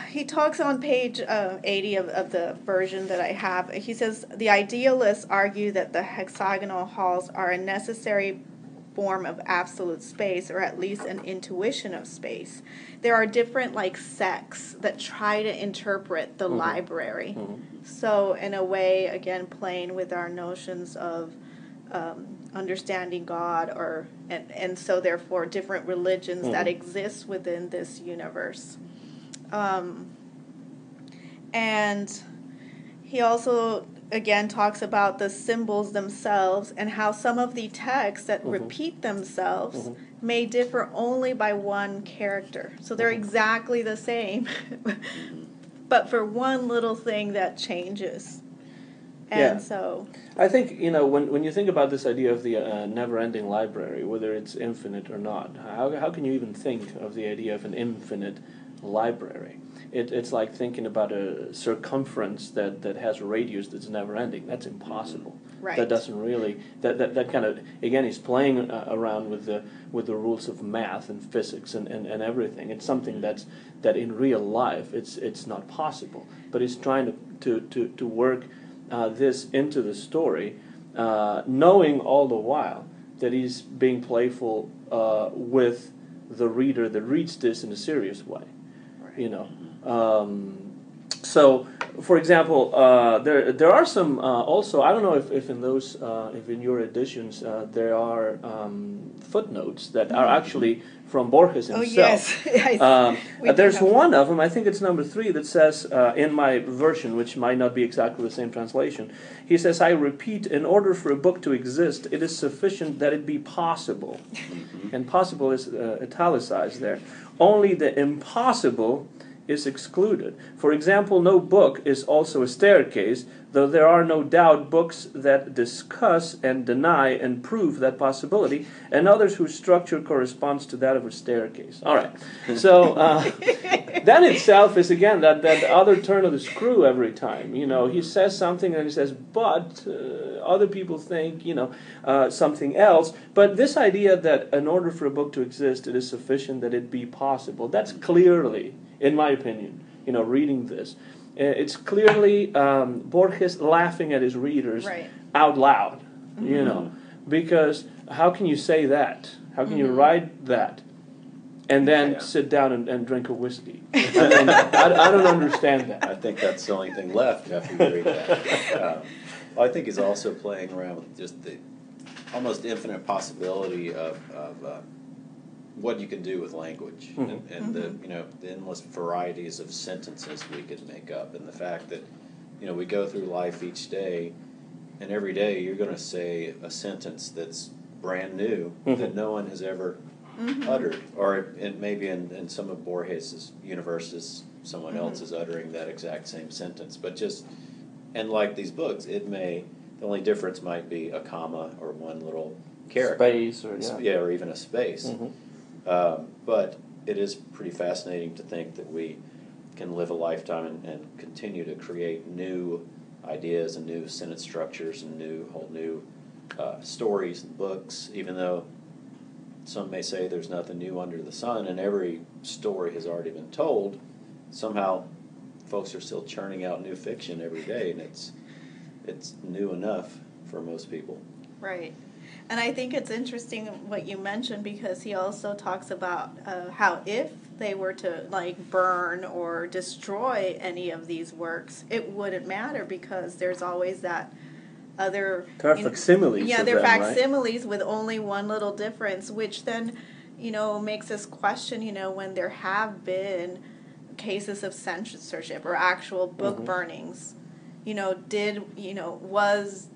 he talks on page uh, 80 of, of the version that I have. He says the idealists argue that the hexagonal halls are a necessary form of absolute space or at least an intuition of space. There are different like sects that try to interpret the Mhm. library. Mhm. So in a way, again, playing with our notions of um, understanding God, or and and so therefore different religions that Mhm. exist within this universe. Um, and he also again talks about the symbols themselves and how some of the texts that Mhm. repeat themselves Mhm. may differ only by one character. So they're Mhm. exactly the same, <laughs> but for one little thing that changes. And Yeah. so, I think you know when, when you think about this idea of the uh, never-ending library, whether it's infinite or not, how, how can you even think of the idea of an infinite library? It, it's like thinking about a circumference that, that has a radius that's never-ending. That's impossible. Right. That doesn't really that, that, that kind of again he's playing uh, around with the with the rules of math and physics and, and, and everything. It's something that's that in real life it's it's not possible. But he's trying to to, to, to work uh, this into the story, uh, knowing all the while that he's being playful uh, with the reader that reads this in a serious way. You know. Um, so, for example, uh, there there are some uh, also. I don't know if, if in those uh, if in your editions uh, there are um, footnotes that are actually from Borges himself. oh himself. yes, <laughs> Um, uh, there's one of them, I think it's number three, that says, uh, in my version, which might not be exactly the same translation, he says, I repeat, in order for a book to exist, it is sufficient that it be possible. <laughs> And possible is uh, italicized there. Only the impossible is excluded. For example, no book is also a staircase, though there are no doubt books that discuss and deny and prove that possibility, and others whose structure corresponds to that of a staircase. All right. So uh, <laughs> that itself is again that, that other turn of the screw every time. You know, he says something and he says, but uh, other people think, you know, uh, something else. But this idea that in order for a book to exist, it is sufficient that it be possible, that's clearly, in my opinion, you know, reading this, uh, it's clearly um, Borges laughing at his readers Right. out loud, you know, because how can you say that? How can you write that? And then Yeah. sit down and, and drink a whiskey. <laughs> I, mean, I, I don't understand that. I think that's the only thing left after you read that. Um, I think he's also playing around with just the almost infinite possibility of, of uh, what you can do with language and, Mhm. and the you know the endless varieties of sentences we could make up, and the fact that you know we go through life each day, and every day you're going to say a sentence that's brand new Mhm. that no one has ever uttered, or it, it maybe in, in some of Borges's universes, someone else is uttering that exact same sentence. But just and like these books, it may the only difference might be a comma or one little character, Space or S- yeah. or even a space. Mhm. Um, but it is pretty fascinating to think that we can live a lifetime and, and continue to create new ideas and new sentence structures and new whole new uh, stories and books, even though some may say there's nothing new under the sun and every story has already been told. Somehow, folks are still churning out new fiction every day, and it's it's new enough for most people. Right. And I think it's interesting what you mentioned because he also talks about uh, how if they were to like burn or destroy any of these works, it wouldn't matter because there's always that other. There you know- facsimiles Yeah, they're them, right? facsimiles with only one little difference, which then, you know, makes us question, you know, when there have been cases of censorship or actual book Mhm. burnings, you know, did, you know, was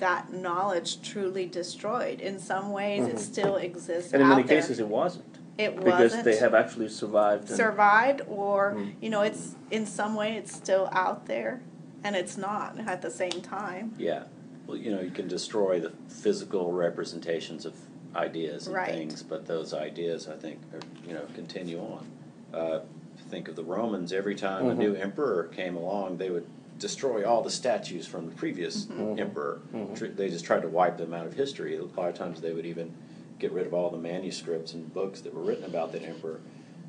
that knowledge truly destroyed? In some ways, Mhm. it still exists And in many there. cases, it wasn't. it Because wasn't they have actually survived. And, survived, or Mm. you know, it's in some way it's still out there, and it's not at the same time. Yeah. Well, you know, you can destroy the physical representations of ideas and Right. things, but those ideas, I think, are, you know, continue on. Uh, think of the Romans. Every time a Mhm. new emperor came along, they would destroy all the statues from the previous Mhm. emperor. Mhm. Tr- They just tried to wipe them out of history. A lot of times, they would even get rid of all the manuscripts and books that were written about that emperor.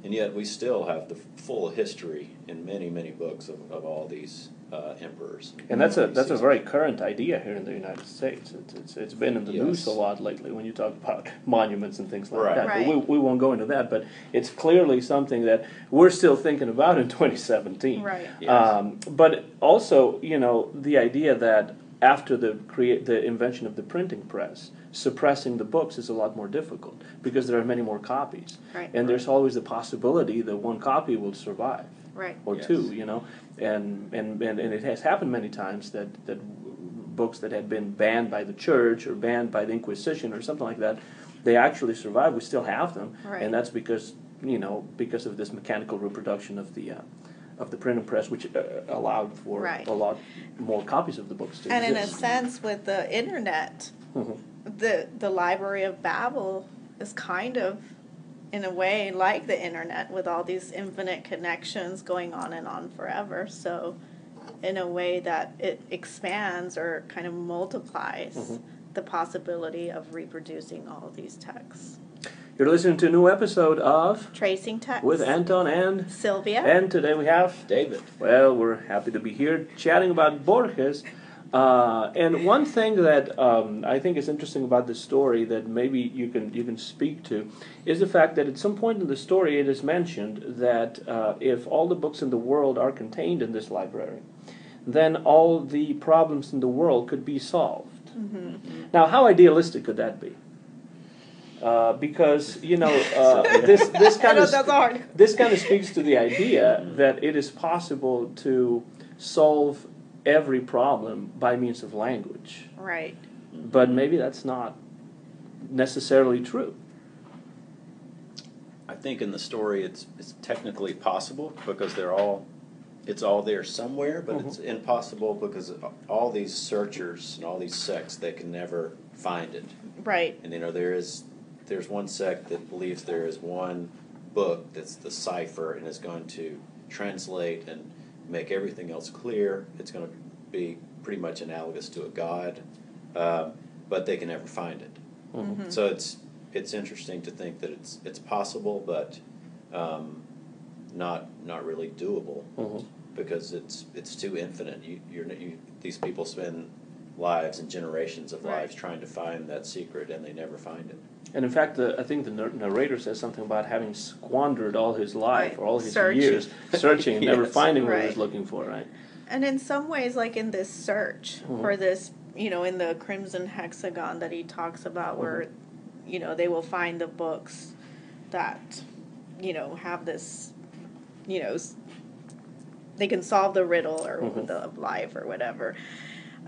and yet we still have the full history in many, many books of, of all these uh, emperors. And that's a that's a very current idea here in the United States. It's it's, it's been in the Yes. news a lot lately when you talk about monuments and things like Right. that. Right. But we, we won't go into that. But it's clearly something that we're still thinking about in <laughs> 2017. Right. Yes. Um, but also, you know, the idea that after the create the invention of the printing press, suppressing the books is a lot more difficult because there are many more copies, Right. and there's always the possibility that one copy will survive Right. or Yes. two, you know, and, and, and, and it has happened many times that, that books that had been banned by the church or banned by the Inquisition or something like that, they actually survive. We still have them, Right. and that's because you know because of this mechanical reproduction of the uh, of the printing press, which uh, allowed for Right. a lot more copies of the books to And in a sense, with the internet, Mhm. the the Library of Babel is kind of, in a way, like the internet with all these infinite connections going on and on forever. So, in a way that it expands or kind of multiplies Mhm. the possibility of reproducing all of these texts. You're listening to a new episode of Tracing text with Anton and Sylvia. and today we have David. Well, we're happy to be here chatting about Borges. Uh, and one thing that um, I think is interesting about this story that maybe you can you can speak to is the fact that at some point in the story it is mentioned that uh, if all the books in the world are contained in this library, then all the problems in the world could be solved. Mm-hmm. Now, how idealistic could that be? Uh, because you know uh, <laughs> this this kind of that's this kind of speaks to the idea that it is possible to solve every problem by means of language. Right. But maybe that's not necessarily true. I think in the story it's it's technically possible because they're all it's all there somewhere, but it's mm-hmm. impossible because all these searchers and all these sects they can never find it. Right. And you know there is there's one sect that believes there is one book that's the cipher and is going to translate and make everything else clear. It's going to be pretty much analogous to a god, um, but they can never find it. Mm-hmm. So it's it's interesting to think that it's it's possible, but um, not not really doable Mhm. because it's it's too infinite. You you're you, these people spend lives and generations of Right. lives trying to find that secret, and they never find it. And in fact, the, I think the narrator says something about having squandered all his life Right. or all his Searching. years <laughs> searching and never Yes. finding what he was looking for, right? And in some ways, like in this search Mhm. for this, you know, in the Crimson Hexagon that he talks about, where, you know, they will find the books that, you know, have this, you know, they can solve the riddle or Mhm. the life or whatever.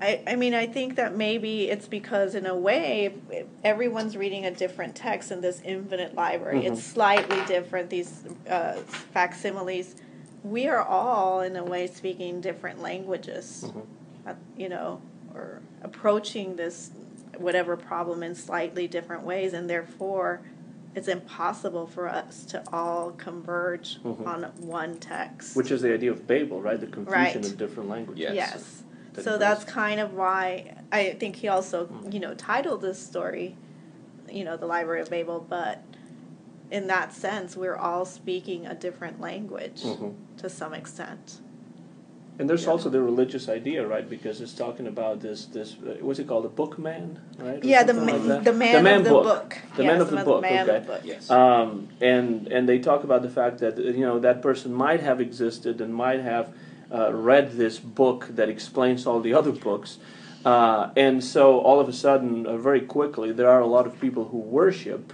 I, I mean, I think that maybe it's because, in a way, if- if everyone's reading a different text in this infinite library. Mhm. It's slightly different, these uh, facsimiles. We are all, in a way, speaking different languages, Mhm. uh, you know, or approaching this whatever problem in slightly different ways, and therefore it's impossible for us to all converge Mhm. on one text. Which is the idea of Babel, right? The confusion Right. of different languages. Yes. Yes. That So brings- that's kind of why I think he also, you know, titled this story, you know, the Library of Babel, but in that sense, we're all speaking a different language Mhm. to some extent. And there's Yeah. also the religious idea, right? Because it's talking about this, this uh, what's it called, the book man, right? Or Yeah, the, something ma- like that? the man of the book. The Yes, man of the book, man okay. of the book. Yes. Um, and and they talk about the fact that you know that person might have existed and might have uh, read this book that explains all the other books, uh, and so all of a sudden, uh, very quickly, there are a lot of people who worship,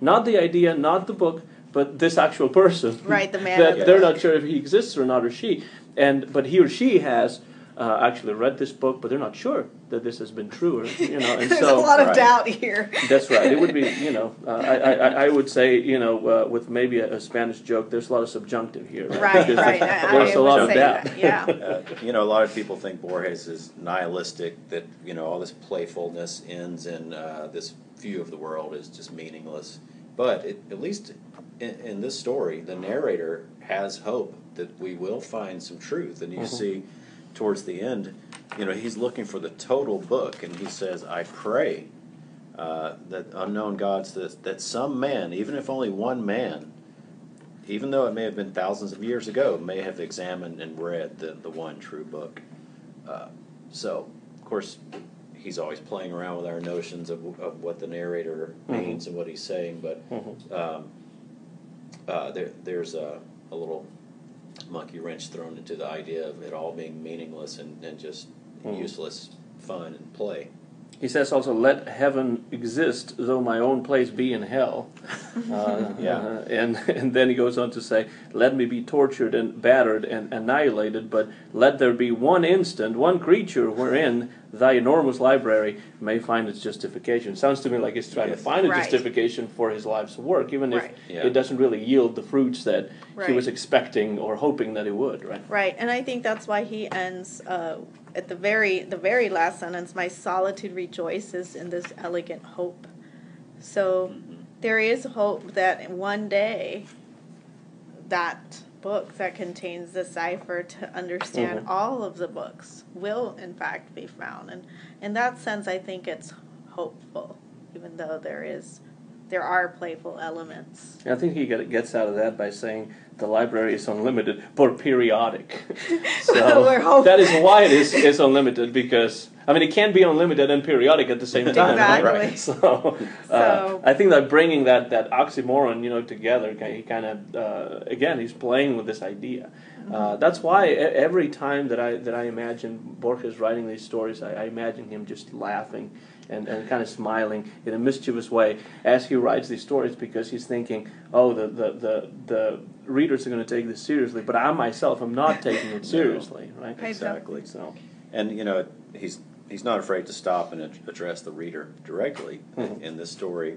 not the idea, not the book, but this actual person. Right, the man <laughs> that the they're not sure if he exists or not, or she, and but he or she has. Uh, actually read this book, but they're not sure that this has been true, or, <laughs> you know, and There's so a lot of Right. doubt here. that's right. It would be, <laughs> you know, uh, I, I, I would say, you know, uh, with maybe a, a Spanish joke, there's a lot of subjunctive here. Right, Because right. I, There's I a lot of doubt. that. Yeah. <laughs> Uh, you know, a lot of people think Borges is nihilistic. That you know, all this playfulness ends in uh, this view of the world is just meaningless. But it, at least in, in this story, the narrator has hope that we will find some truth. And you see, towards the end, you know, he's looking for the total book, and he says, "I pray uh, that unknown gods that that some man, even if only one man." even though it may have been thousands of years ago, may have examined and read the, the one true book. Uh, so, of course, he's always playing around with our notions of, of what the narrator means and what he's saying, but Mhm. um, uh, there, there's a, a little monkey wrench thrown into the idea of it all being meaningless and, and just Mhm. useless fun and play. He says also, "Let heaven exist, though my own place be in hell." <laughs> Uh, Yeah. uh, and and then he goes on to say, "Let me be tortured and battered and annihilated, but let there be one instant, one creature wherein thy enormous library may find its justification." Sounds to me like he's trying to find a Right. justification for his life's work, even if Yeah. it doesn't really yield the fruits that he was expecting or hoping that it would. Right. Right, and I think that's why he ends uh, at the very the very last sentence. My solitude rejoices in this elegant hope. So there is hope that one day that book that contains the cipher to understand Mhm. all of the books will in fact be found, and in that sense, I think it's hopeful, even though there is there are playful elements. I think he gets out of that by saying the library is unlimited but periodic. <laughs> so <laughs> We're that is why it is, is unlimited because I mean it can be unlimited and periodic at the same time. right? Exactly. <laughs> So, uh, So- I think that bringing that, that oxymoron you know together, he kind of uh, again he's playing with this idea. Uh, that's why e- every time that I that I imagine Borges writing these stories, I, I imagine him just laughing and, and kind of smiling in a mischievous way as he writes these stories because he's thinking, oh, the, the, the, the readers are going to take this seriously, but I myself am not taking it <laughs> seriously, right? Exactly. So, And you know, he's he's not afraid to stop and address the reader directly Mhm. in this story.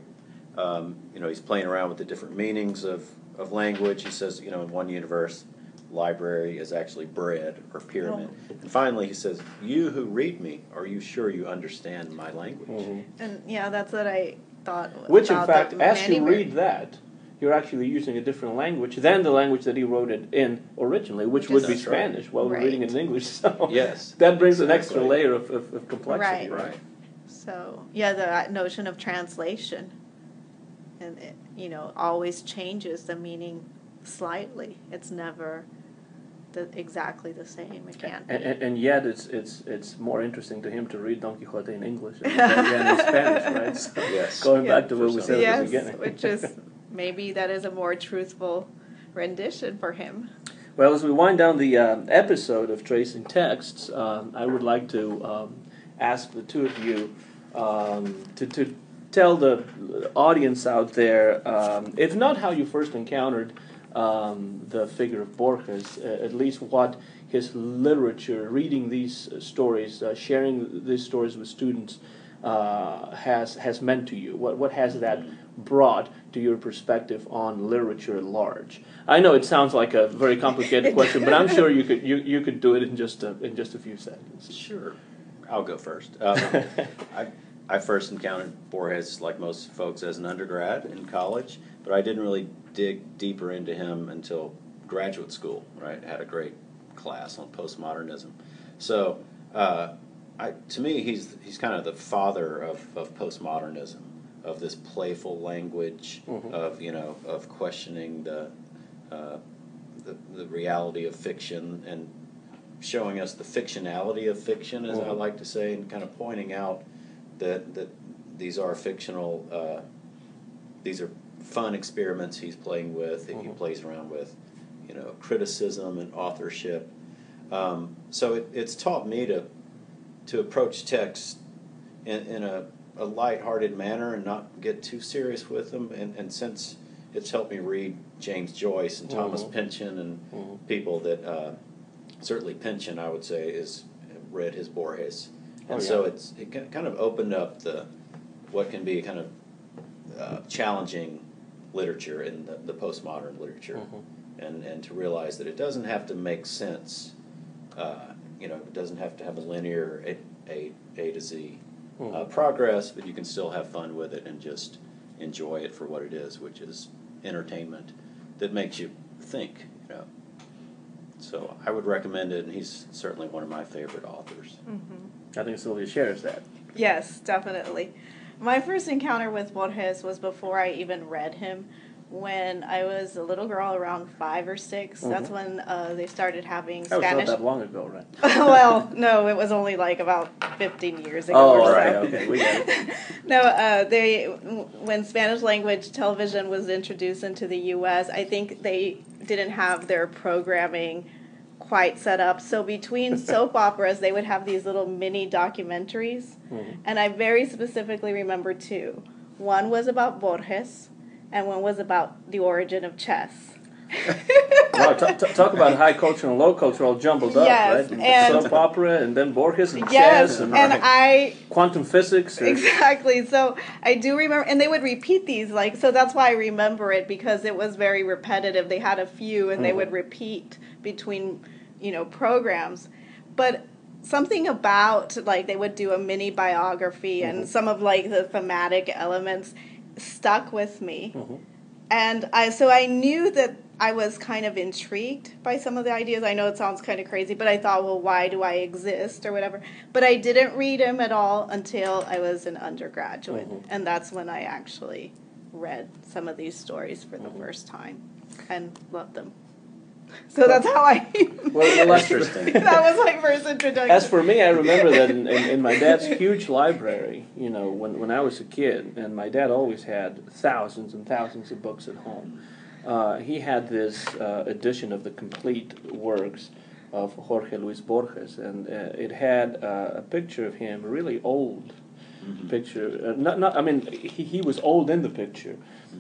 Um, you know, he's playing around with the different meanings of, of language. He says, you know, in one universe, library is actually bread or pyramid. And finally, he says, "You who read me, are you sure you understand my language?" mhm. And yeah, that's what I thought. which in fact, as you Manny read that, you're actually using a different language than the language that he wrote it in originally, which Which would be is- That's right. Spanish. While we're Right. reading it in English, <laughs> so Yes, that brings an extra layer of, of, of complexity. Right. Right. So yeah, the notion of translation, and it, you know, always changes the meaning slightly. It's never the, exactly the same. It can't be. And, and, and yet, it's it's it's more interesting to him to read Don Quixote in English than, <laughs> than in Spanish, right? So Yes. Going Yeah. back to what we said some at the yes, beginning, which is <laughs> maybe that is a more truthful rendition for him. Well, as we wind down the um, episode of Tracing Texts, um, I would like to um, ask the two of you um, to, to tell the audience out there, um, if not how you first encountered um, the figure of Borges, uh, at least what his literature, reading these uh, stories, uh, sharing these stories with students, uh, has has meant to you. What what has that brought to your perspective on literature at large? I know it sounds like a very complicated <laughs> question, but I'm sure you could you, you could do it in just a, in just a few seconds. Sure. I'll go first. Um, <laughs> I, I first encountered Borges, like most folks, as an undergrad in college, but I didn't really dig deeper into him until graduate school, right? Had a great class on postmodernism. So, uh, I, to me, he's, he's kind of the father of, of postmodernism, of this playful language, Mhm. of, you know, of questioning the, uh, the, the reality of fiction and showing us the fictionality of fiction, as I Mhm. like to say, and kind of pointing out that that these are fictional. Uh, these are fun experiments he's playing with. That He Mhm. plays around with, you know, criticism and authorship. Um, so it, it's taught me to to approach text in, in a, a lighthearted manner and not get too serious with them. And, and since it's helped me read James Joyce and Thomas Mhm. Pynchon and Mhm. people that uh, certainly Pynchon, I would say, is read his Borges, and Oh, so it's it kind of opened up the what can be kind of uh, challenging literature in the, the postmodern literature, Mhm. and and to realize that it doesn't have to make sense. Uh, you know, it doesn't have to have a linear a a, a to Z uh, Mhm. progress, but you can still have fun with it and just enjoy it for what it is, which is entertainment that makes you think. You know. So I would recommend it, and he's certainly one of my favorite authors. I think Sylvia shares that. Yes, definitely. My first encounter with Borges was before I even read him. when I was a little girl, around five or 6 That's Mhm. when uh, they started having That was not Spanish. that long ago, right? <laughs> well, no, it was only like about 15 years ago Oh, or all so. right, okay, we get it. <laughs> No, uh, they when Spanish language television was introduced into the U.S., I think they didn't have their programming quite set up. So between <laughs> soap operas, they would have these little mini documentaries, Mhm. and I very specifically remember two. One was about Borges, and one was about the origin of chess. <laughs> Wow, t- t- talk about high culture and low culture all jumbled up, right? and- Soap opera and then Borges and yes, chess and and <laughs> I quantum physics. or- Exactly. So I do remember, and they would repeat these, like, so that's why I remember it because it was very repetitive. They had a few, and they Mhm. would repeat between, you know, programs. But something about, like, they would do a mini biography, and Mhm. some of, like, the thematic elements stuck with me. Mhm. And I, so I knew that I was kind of intrigued by some of the ideas. I know it sounds kind of crazy, but I thought, well, why do I exist or whatever? But I didn't read them at all until I was an undergraduate. Mhm. And that's when I actually read some of these stories for the Mhm. first time and loved them. <laughs> So that's how I. <laughs> Well, Interesting. <laughs> that was my first introduction. As for me, I remember that in, in, in my dad's huge library, you know, when, when I was a kid, and my dad always had thousands and thousands of books at home. Uh, he had this uh, edition of the complete works of Jorge Luis Borges, and uh, it had uh, a picture of him, really old Mhm. picture. Uh, not, not, I mean, he, he was old in the picture,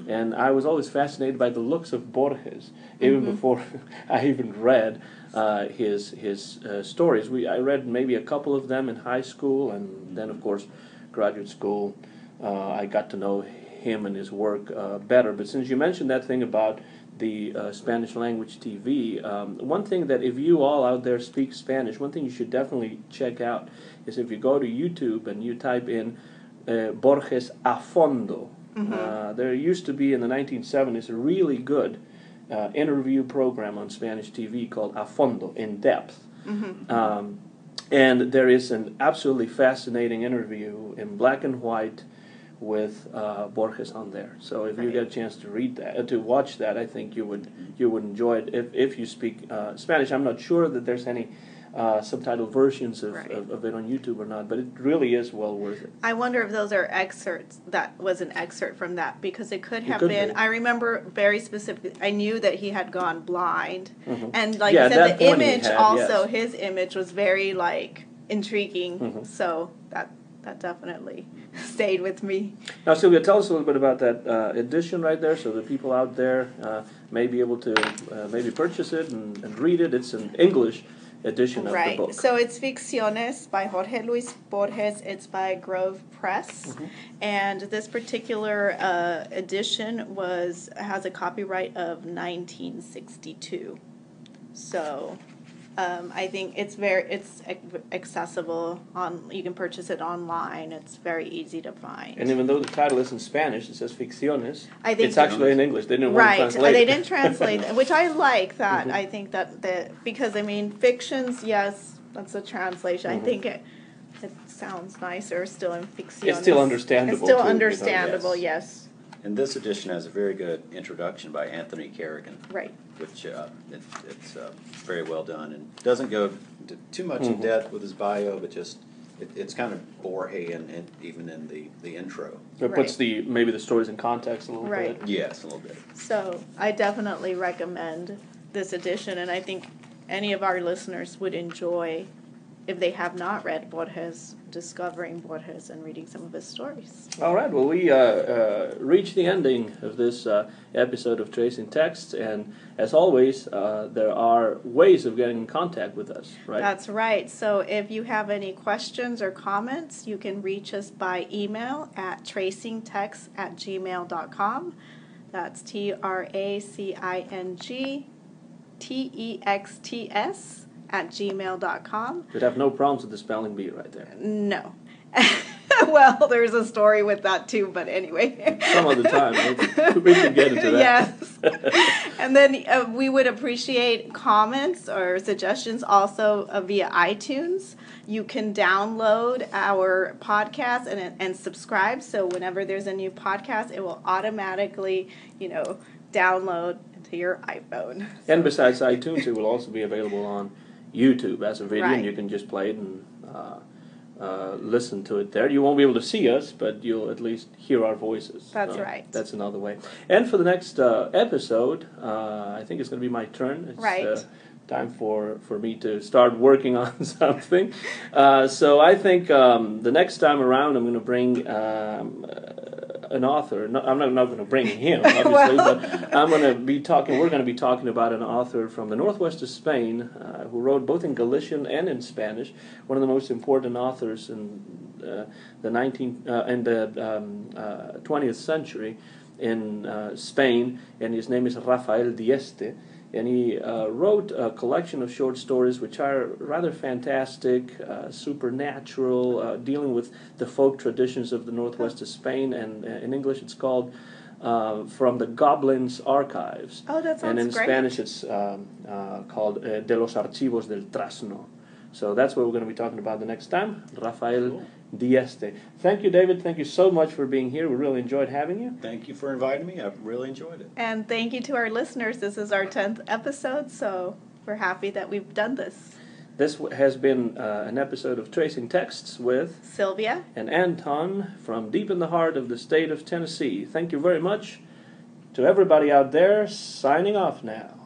and I was always fascinated by the looks of Borges, even Mhm. before <laughs> I even read uh, his his uh, stories. We I read maybe a couple of them in high school, and then of course, graduate school. Uh, I got to know him and his work uh, better. But since you mentioned that thing about the uh, Spanish language TV, um, one thing that if you all out there speak Spanish, one thing you should definitely check out is if you go to YouTube and you type in uh, Borges a fondo. Uh, there used to be in the 1970s a really good uh, interview program on Spanish TV called A Fondo, In Depth. Um, and there is an absolutely fascinating interview in black and white with uh, Borges on there. So if you get a chance to read that, uh, to watch that, I think you would you would enjoy it. If if you speak uh, Spanish, I'm not sure that there's any uh, subtitled versions of, Right. of, of it on YouTube or not, but it really is well worth it. I wonder if those are excerpts. That was an excerpt from that because it could have could been. be. I remember very specifically. I knew that he had gone blind, Mhm. and like Yeah, you said, the image had, also yes. his image was very like intriguing. Mhm. So that that definitely <laughs> stayed with me. Now, Sylvia, tell us a little bit about that uh, edition right there, so the people out there uh, may be able to uh, maybe purchase it and, and read it. It's an English edition of right. the book. Right. So it's Ficciones by Jorge Luis Borges. It's by Grove Press, Mhm. and this particular uh, edition was has a copyright of 1962. So. Um, I think it's very it's accessible on you can purchase it online. It's very easy to find. And even though the title is in Spanish, it says Ficciones. I think it's actually in English. They didn't want right. to translate They it. <laughs> didn't translate, which I like that. Mhm. I think that the because I mean fictions, yes, that's a translation. Mhm. I think it it sounds nicer still in fiction. It's still understandable, It's still too, you know, understandable. yes. Yes. And this edition has a very good introduction by Anthony Kerrigan, Right. Which uh, it, it's uh, very well done and doesn't go into too much in Mhm. depth with his bio, but just it, it's kind of Borgian and even in the, the intro. It puts the maybe the stories in context a little Right. bit. Yes, a little bit. So I definitely recommend this edition, and I think any of our listeners would enjoy if they have not read Borges, discovering Borges and reading some of his stories. All right. Well, we uh, uh, reached the ending of this uh, episode of Tracing Texts, and as always, uh, there are ways of getting in contact with us. Right. That's right. So if you have any questions or comments, you can reach us by email at tracingtext at gmail.com. That's T R A C I N G T E X T S at gmail.com. You'd have no problems with the spelling bee right there. No. <laughs> well, there's a story with that too, but anyway. Some other time. We- <laughs> can get into that. Yes. <laughs> and then uh, we would appreciate comments or suggestions also uh, via iTunes. You can download our podcast and, and subscribe. So whenever there's a new podcast, it will automatically, you know, download into your iPhone. And besides iTunes, it will also be available on YouTube as a video, Right. and you can just play it and uh, uh, listen to it there. You won't be able to see us, but you'll at least hear our voices. That's So right. That's another way. And for the next uh, episode, uh, I think it's going to be my turn. It's, Right. Uh, time for, for me to start working <laughs> on something. Uh, so I think um, the next time around, I'm going to bring. Um, an author. No, I'm not, not going to bring him, <laughs> obviously, but I'm going to be talking. We're going to be talking about an author from the northwest of Spain uh, who wrote both in Galician and in Spanish. One of the most important authors in uh, the 19th uh, in the um, uh, 20th century in uh, Spain, and his name is Rafael Dieste. And he uh, wrote a collection of short stories which are rather fantastic, uh, supernatural, uh, dealing with the folk traditions of the northwest of Spain. And uh, in English, it's called uh, From the Goblins Archives. Oh, that sounds And in great. Spanish, it's um, uh, called uh, De los Archivos del Trasno. So that's what we're going to be talking about the next time. Rafael Cool. Dieste. Thank you, David. Thank you so much for being here. We really enjoyed having you. Thank you for inviting me. I've really enjoyed it. And thank you to our listeners. This is our 10th episode, so we're happy that we've done this. This has been uh, an episode of Tracing Texts with Sylvia, and Anton from deep in the heart of the state of Tennessee. Thank you very much to everybody out there. Signing off now.